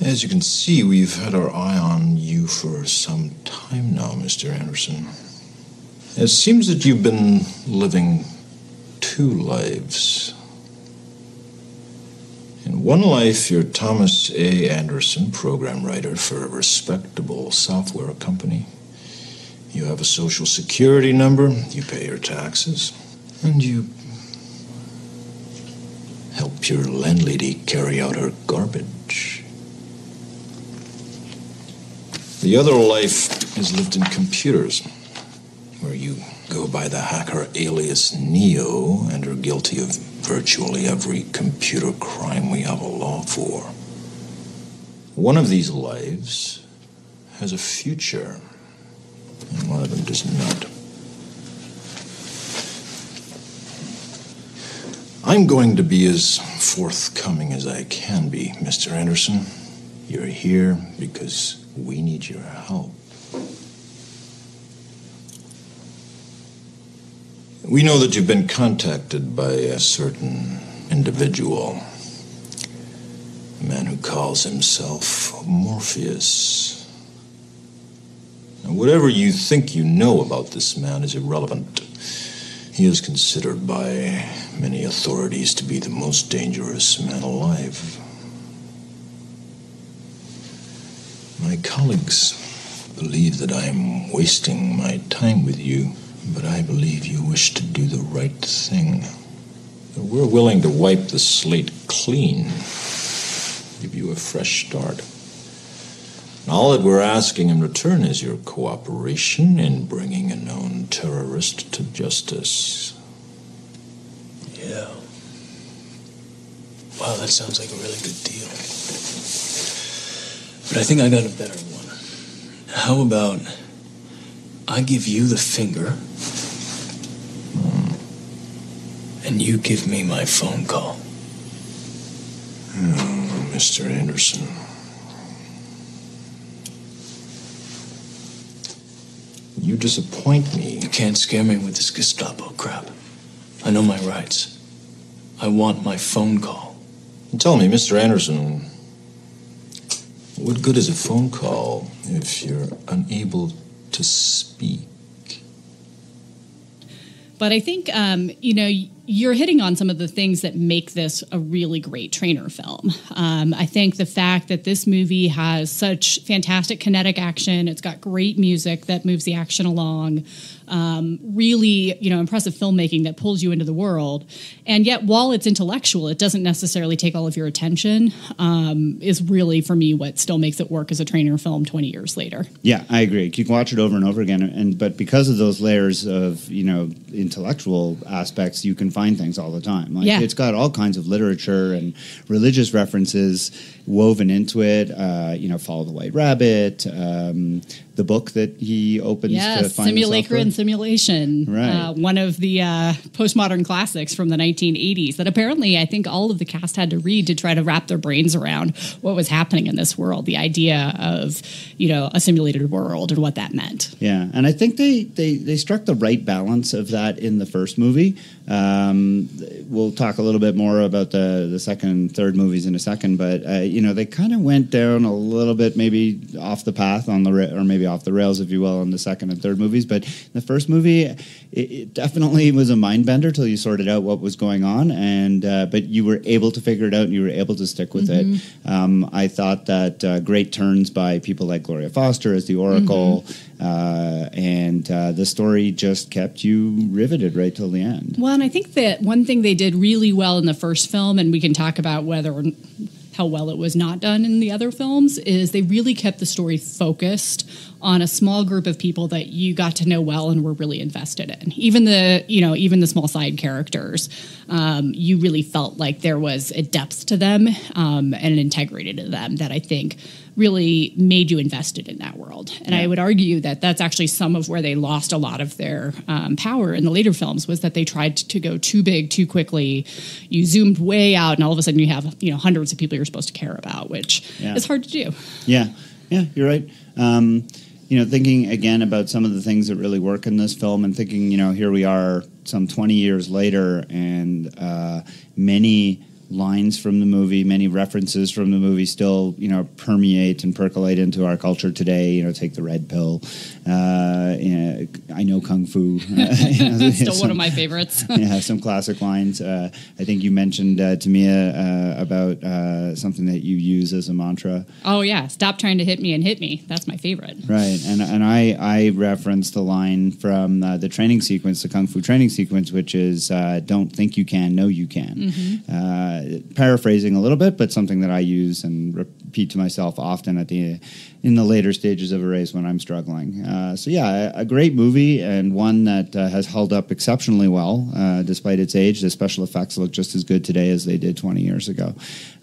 As you can see, we've had our eye on you for some time now, Mr. Anderson. It seems that you've been living two lives. In one life, you're Thomas A. Anderson, program writer for a respectable software company. You have a social security number, you pay your taxes, and you help your landlady carry out her garbage. The other life is lived in computers, where you go by the hacker alias Neo and are guilty of virtually every computer crime we have a law for. One of these lives has a future, and one of them does not. I'm going to be as forthcoming as I can be, Mr. Anderson. You're here because we need your help. We know that you've been contacted by a certain individual, a man who calls himself Morpheus. Whatever you think you know about this man is irrelevant. He is considered by many authorities to be the most dangerous man alive. My colleagues believe that I'm wasting my time with you, but I believe you wish to do the right thing. We're willing to wipe the slate clean, give you a fresh start. All that we're asking in return is your cooperation in bringing a known terrorist to justice. Yeah. Wow, that sounds like a really good deal. But I think I got a better one. How about I give you the finger, and you give me my phone call? Hmm, oh, Mr. Anderson. You disappoint me. You can't scare me with this Gestapo crap. I know my rights. I want my phone call. Tell me, Mr. Anderson, what good is a phone call if you're unable to speak? But I think, um, you know, you're hitting on some of the things that make this a really great trainer film. Um, I think the fact that this movie has such fantastic kinetic action, it's got great music that moves the action along, um, really, you know, impressive filmmaking that pulls you into the world. And yet, while it's intellectual, it doesn't necessarily take all of your attention, um, is really, for me, what still makes it work as a trainer film 20 years later. Yeah, I agree. You can watch it over and over again, and but because of those layers of you know intellectual aspects, you can find things all the time. Like Yeah. it's got all kinds of literature and religious references woven into it. Uh, you know, Follow the White Rabbit, um, the book that he opens to find Simulacra and Simulation. Right. Uh, one of the uh, postmodern classics from the 1980s that apparently I think all of the cast had to read to try to wrap their brains around what was happening in this world, the idea of, you know, a simulated world and what that meant. Yeah, and I think they, they, they struck the right balance of that in the first movie. Um, we'll talk a little bit more about the, the second and third movies in a second, but uh, you know they kind of went down a little bit, maybe off the path on the ra- or maybe off the rails, if you will, on the second and third movies. But the first movie, it, it definitely was a mind bender till you sorted out what was going on, and uh, but you were able to figure it out and you were able to stick with it. Um, I thought that uh, great turns by people like Gloria Foster as the Oracle, uh, and uh, the story just kept you riveted right till the end. Well, and I think that one thing they did really well in the first film, and we can talk about whether or how well it was not done in the other films, is they really kept the story focused on a small group of people that you got to know well and were really invested in. Even the, you know, even the small side characters, um, you really felt like there was a depth to them um, and an integrity to them that I think really made you invested in that world. And yeah. I would argue that that's actually some of where they lost a lot of their um, power in the later films was that they tried to go too big too quickly. You zoomed way out, and all of a sudden you have you know hundreds of people you're supposed to care about, which yeah. is hard to do. Yeah, yeah, you're right. Um, you know, thinking again about some of the things that really work in this film, and thinking, you know, here we are some 20 years later, and uh, many lines from the movie, many references from the movie still, you know, permeate and percolate into our culture today. You know, take the red pill. Uh, I know kung fu. still some, one of my favorites. yeah, some classic lines. Uh, I think you mentioned uh, to me uh, about uh, something that you use as a mantra. Oh yeah, stop trying to hit me and hit me. That's my favorite. Right, and and I I referenced the line from uh, the training sequence, the kung fu training sequence, which is "Don't think you can, know you can." Mm-hmm paraphrasing a little bit, but something that I use and repeat to myself often at the in the later stages of a race when I'm struggling. Uh, so yeah, a, a, great movie and one that uh, has held up exceptionally well uh, despite its age. The special effects look just as good today as they did 20 years ago.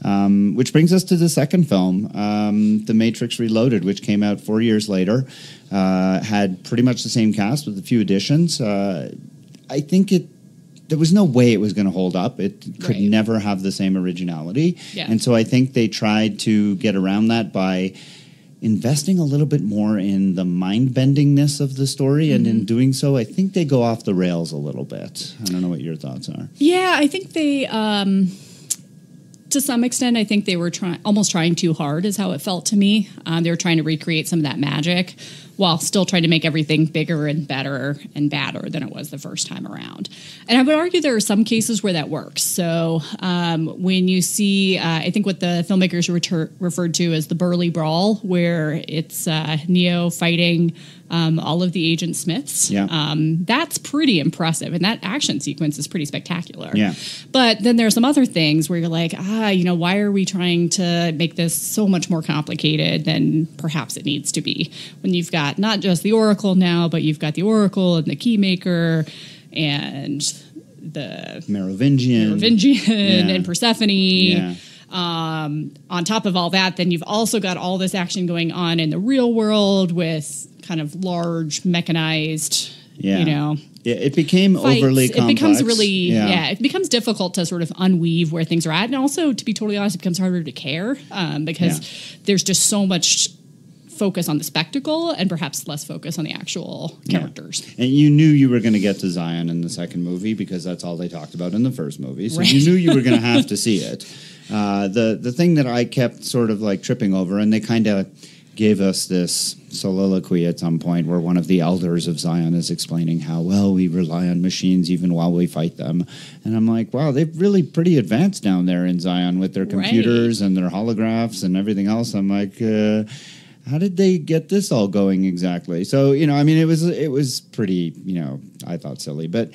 Um, which brings us to the second film, um, The Matrix Reloaded, which came out four years later. Uh, had pretty much the same cast with a few additions. Uh, I think it there was no way it was going to hold up. It could right. never have the same originality. Yeah. And so I think they tried to get around that by investing a little bit more in the mind bendingness of the story. Mm-hmm. And in mm-hmm. doing so, I think they go off the rails a little bit. I don't know what your thoughts are. Yeah, I think they. Um to some extent, I think they were trying almost trying too hard, is how it felt to me. Um, they were trying to recreate some of that magic while still trying to make everything bigger and better and badder than it was the first time around. And I would argue there are some cases where that works. So um, when you see, uh, I think what the filmmakers reter- referred to as the Burly Brawl, where it's uh, Neo fighting um, all of the Agent Smiths. Yeah. Um, that's pretty impressive. And that action sequence is pretty spectacular. Yeah. But then there are some other things where you're like, ah, you know, why are we trying to make this so much more complicated than perhaps it needs to be? When you've got not just the Oracle now, but you've got the Oracle and the Keymaker and the Merovingian, Merovingian yeah. and Persephone. Yeah. Um, on top of all that, then you've also got all this action going on in the real world with kind of large mechanized, yeah. you know. Yeah, it became fights. overly complex. It becomes really, yeah. yeah. it becomes difficult to sort of unweave where things are at. And also, to be totally honest, it becomes harder to care um, because yeah. there's just so much focus on the spectacle and perhaps less focus on the actual characters. Yeah. And you knew you were going to get to Zion in the second movie because that's all they talked about in the first movie. So right. you knew you were going to have to see it. Uh, the the thing that I kept sort of like tripping over, and they kind of gave us this soliloquy at some point where one of the elders of Zion is explaining how well we rely on machines even while we fight them. And I'm like, wow, they're really pretty advanced down there in Zion with their computers right. and their holographs and everything else. I'm like, uh, how did they get this all going exactly? So you know, I mean, it was it was pretty you know I thought silly, but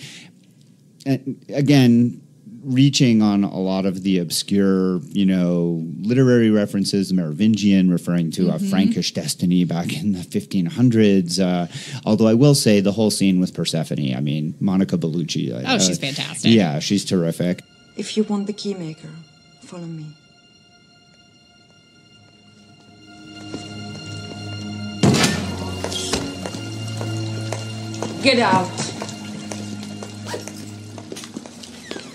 again, reaching on a lot of the obscure, you know, literary references, Merovingian, referring to mm-hmm. a Frankish destiny back in the 1500s. Uh, although I will say the whole scene with Persephone, I mean, Monica Bellucci. Uh, oh, she's fantastic. Yeah, she's terrific. If you want the keymaker, follow me. Get out.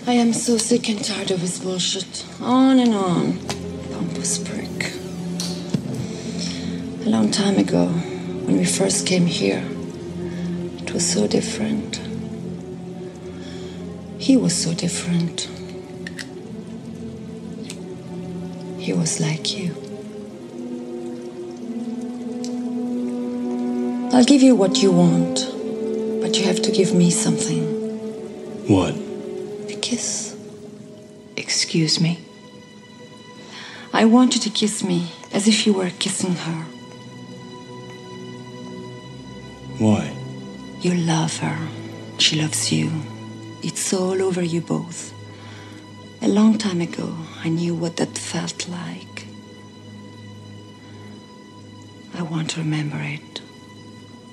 I am so sick and tired of his bullshit. On and on. Pompous prick. A long time ago, when we first came here, it was so different. He was so different. He was like you. I'll give you what you want. You have to give me something. What? A kiss. Excuse me. I want you to kiss me as if you were kissing her. Why? You love her. She loves you. It's all over you both. A long time ago, I knew what that felt like. I want to remember it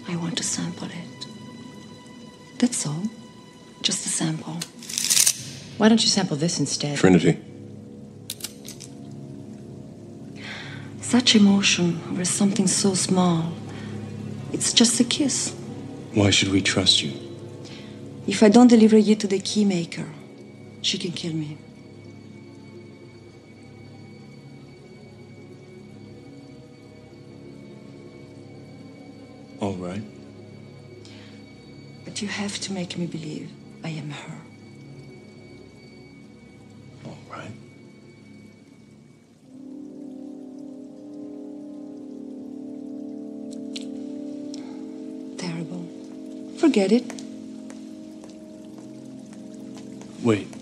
I want to sample it. That's all. Just a sample. Why don't you sample this instead? Trinity. Such emotion over something so small. It's just a kiss. Why should we trust you? If I don't deliver you to the keymaker, she can kill me. You have to make me believe I am her. All right. Terrible. Forget it. Wait.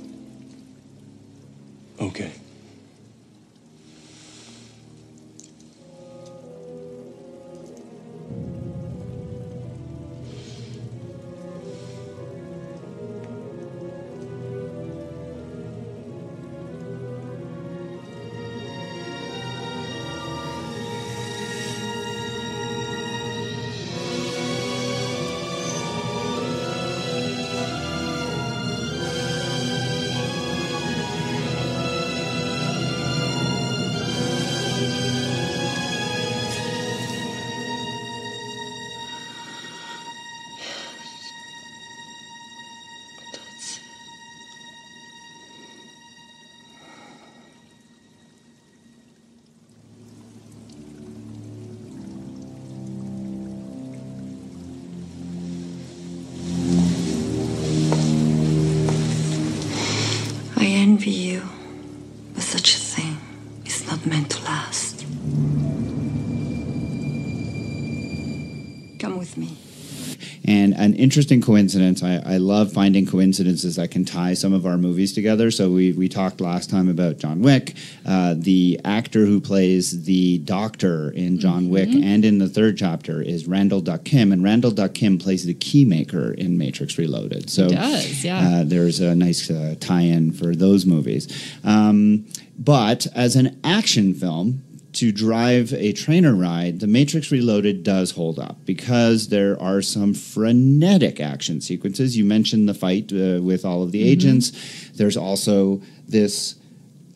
Interesting coincidence, I, I love finding coincidences that can tie some of our movies together. So we, we talked last time about John Wick. Uh, the actor who plays the doctor in John Wick and in the third chapter is Randall Duk Kim. And Randall Duk Kim plays the keymaker in Matrix Reloaded. So does, yeah. uh, there's a nice uh, tie-in for those movies. Um, but as an action film, to drive a trainer ride, The Matrix Reloaded does hold up because there are some frenetic action sequences. You mentioned the fight uh, with all of the agents. There's also this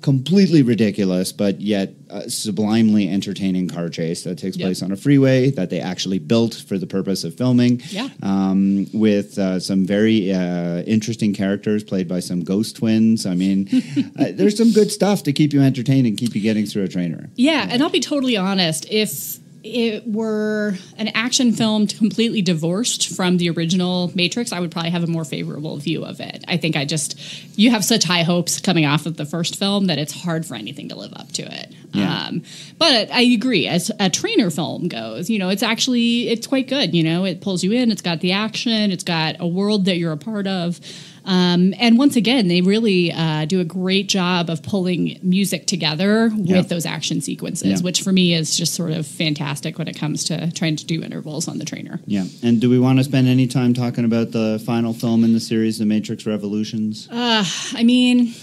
completely ridiculous but yet uh, sublimely entertaining car chase that takes Yep. place on a freeway that they actually built for the purpose of filming Yeah. um, with uh, some very uh, interesting characters played by some ghost twins. I mean, uh, there's some good stuff to keep you entertained and keep you getting through a trainer. Yeah, and I'll be totally honest. If it were an action film completely divorced from the original Matrix, I would probably have a more favorable view of it. I think I just, you have such high hopes coming off of the first film that it's hard for anything to live up to it. Yeah. Um, but I agree, as a trainer film goes, you know, it's actually, it's quite good. You know, it pulls you in, it's got the action, it's got a world that you're a part of. Um, and once again, they really uh, do a great job of pulling music together with Yeah. those action sequences, Yeah. which for me is just sort of fantastic when it comes to trying to do intervals on the trainer. Yeah. And do we want to spend any time talking about the final film in the series, The Matrix Revolutions? I mean,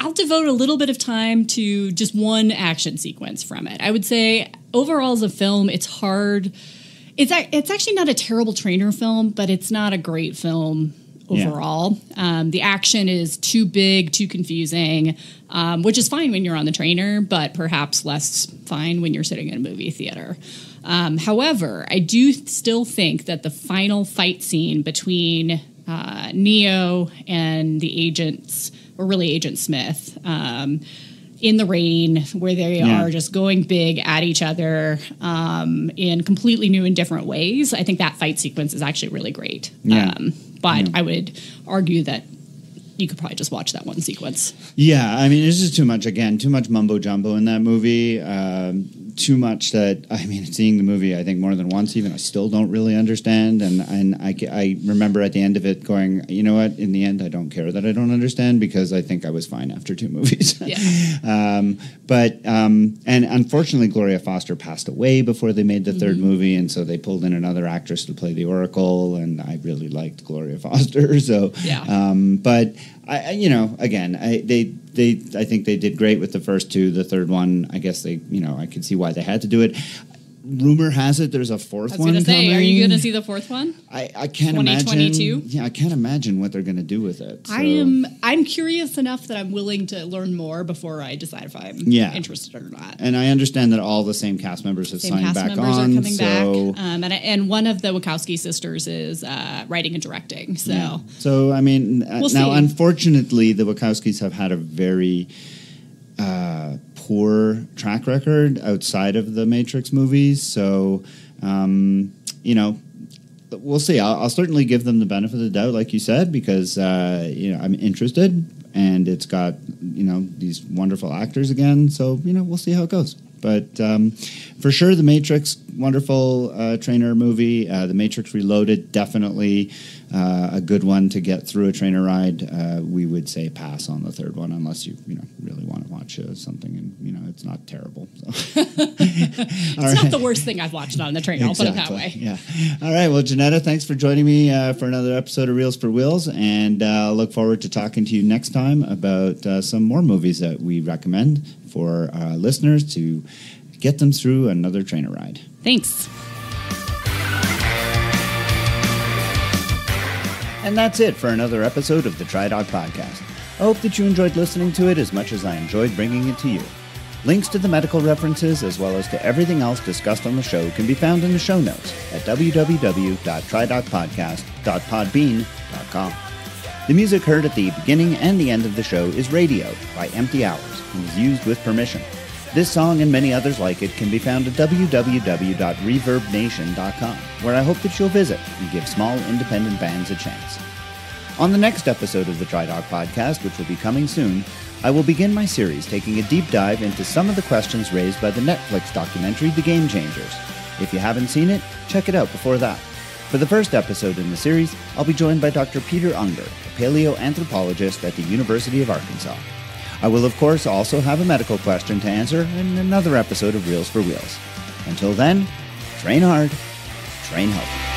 I'll devote a little bit of time to just one action sequence from it. I would say overall as a film, it's hard. It's it's actually not a terrible trainer film, but it's not a great film Yeah. overall. Um, the action is too big, too confusing, um, which is fine when you're on the trainer, but perhaps less fine when you're sitting in a movie theater. Um, however, I do still think that the final fight scene between uh, Neo and the agents, or really Agent Smith, um, in the rain, where they Yeah. are just going big at each other um, in completely new and different ways. I think that fight sequence is actually really great. Yeah. Um, but I would argue that you could probably just watch that one sequence. Yeah, I mean, it's just too much. Again, too much mumbo jumbo in that movie. Um, too much that I mean, seeing the movie, I think more than once, even I still don't really understand. And and I, I remember at the end of it going, you know what? In the end, I don't care that I don't understand because I think I was fine after two movies. Yeah. um, but um, and unfortunately, Gloria Foster passed away before they made the third movie, and so they pulled in another actress to play the Oracle, and I really liked Gloria Foster. So Yeah. um, but I, I- you know, again, I, they they I think they did great with the first two. The third one, I guess they, you know, I could see why they had to do it. Rumor has it there's a fourth I one say, coming. are you going to see the fourth one? I, I can't 2022? imagine. Yeah, I can't imagine what they're going to do with it. I am. I'm curious enough that I'm willing to learn more before I decide if I'm Yeah. interested or not. And I understand that all the same cast members have Same signed back on. coming so, back, um, and and one of the Wachowski sisters is uh, writing and directing. So yeah. so I mean, We'll now see. unfortunately, the Wachowskis have had a very uh, poor track record outside of the Matrix movies. So, um, you know, we'll see. I'll, I'll certainly give them the benefit of the doubt, like you said, because uh, you know I'm interested, and it's got you know these wonderful actors again. So you know we'll see how it goes. But um, for sure, the Matrix, wonderful uh, trainer movie. Uh, the Matrix Reloaded, definitely uh, a good one to get through a trainer ride. Uh, we would say pass on the third one unless you you know really want to watch uh, something and you know it's not terrible. So. it's not the worst thing I've watched on the train. I'll put it that way. Yeah. All right. Well, Janetta, thanks for joining me uh, for another episode of Reels for Wheels, and uh, look forward to talking to you next time about uh, some more movies that we recommend for uh, listeners to get them through another trainer ride. Thanks. And that's it for another episode of the TriDoc Podcast. I hope that you enjoyed listening to it as much as I enjoyed bringing it to you. Links to the medical references as well as to everything else discussed on the show can be found in the show notes at www.tridocpodcast.podbean.com. The music heard at the beginning and the end of the show is Radio by Empty Hours and is used with permission. This song and many others like it can be found at www.reverbnation.com, where I hope that you'll visit and give small independent bands a chance. On the next episode of the TriDoc podcast, which will be coming soon, I will begin my series taking a deep dive into some of the questions raised by the Netflix documentary The Game Changers. If you haven't seen it, check it out before that. For the first episode in the series, I'll be joined by Dr. Peter Ungar, a paleoanthropologist at the University of Arkansas. I will, of course, also have a medical question to answer in another episode of Reels for Wheels. Until then, train hard, train healthy.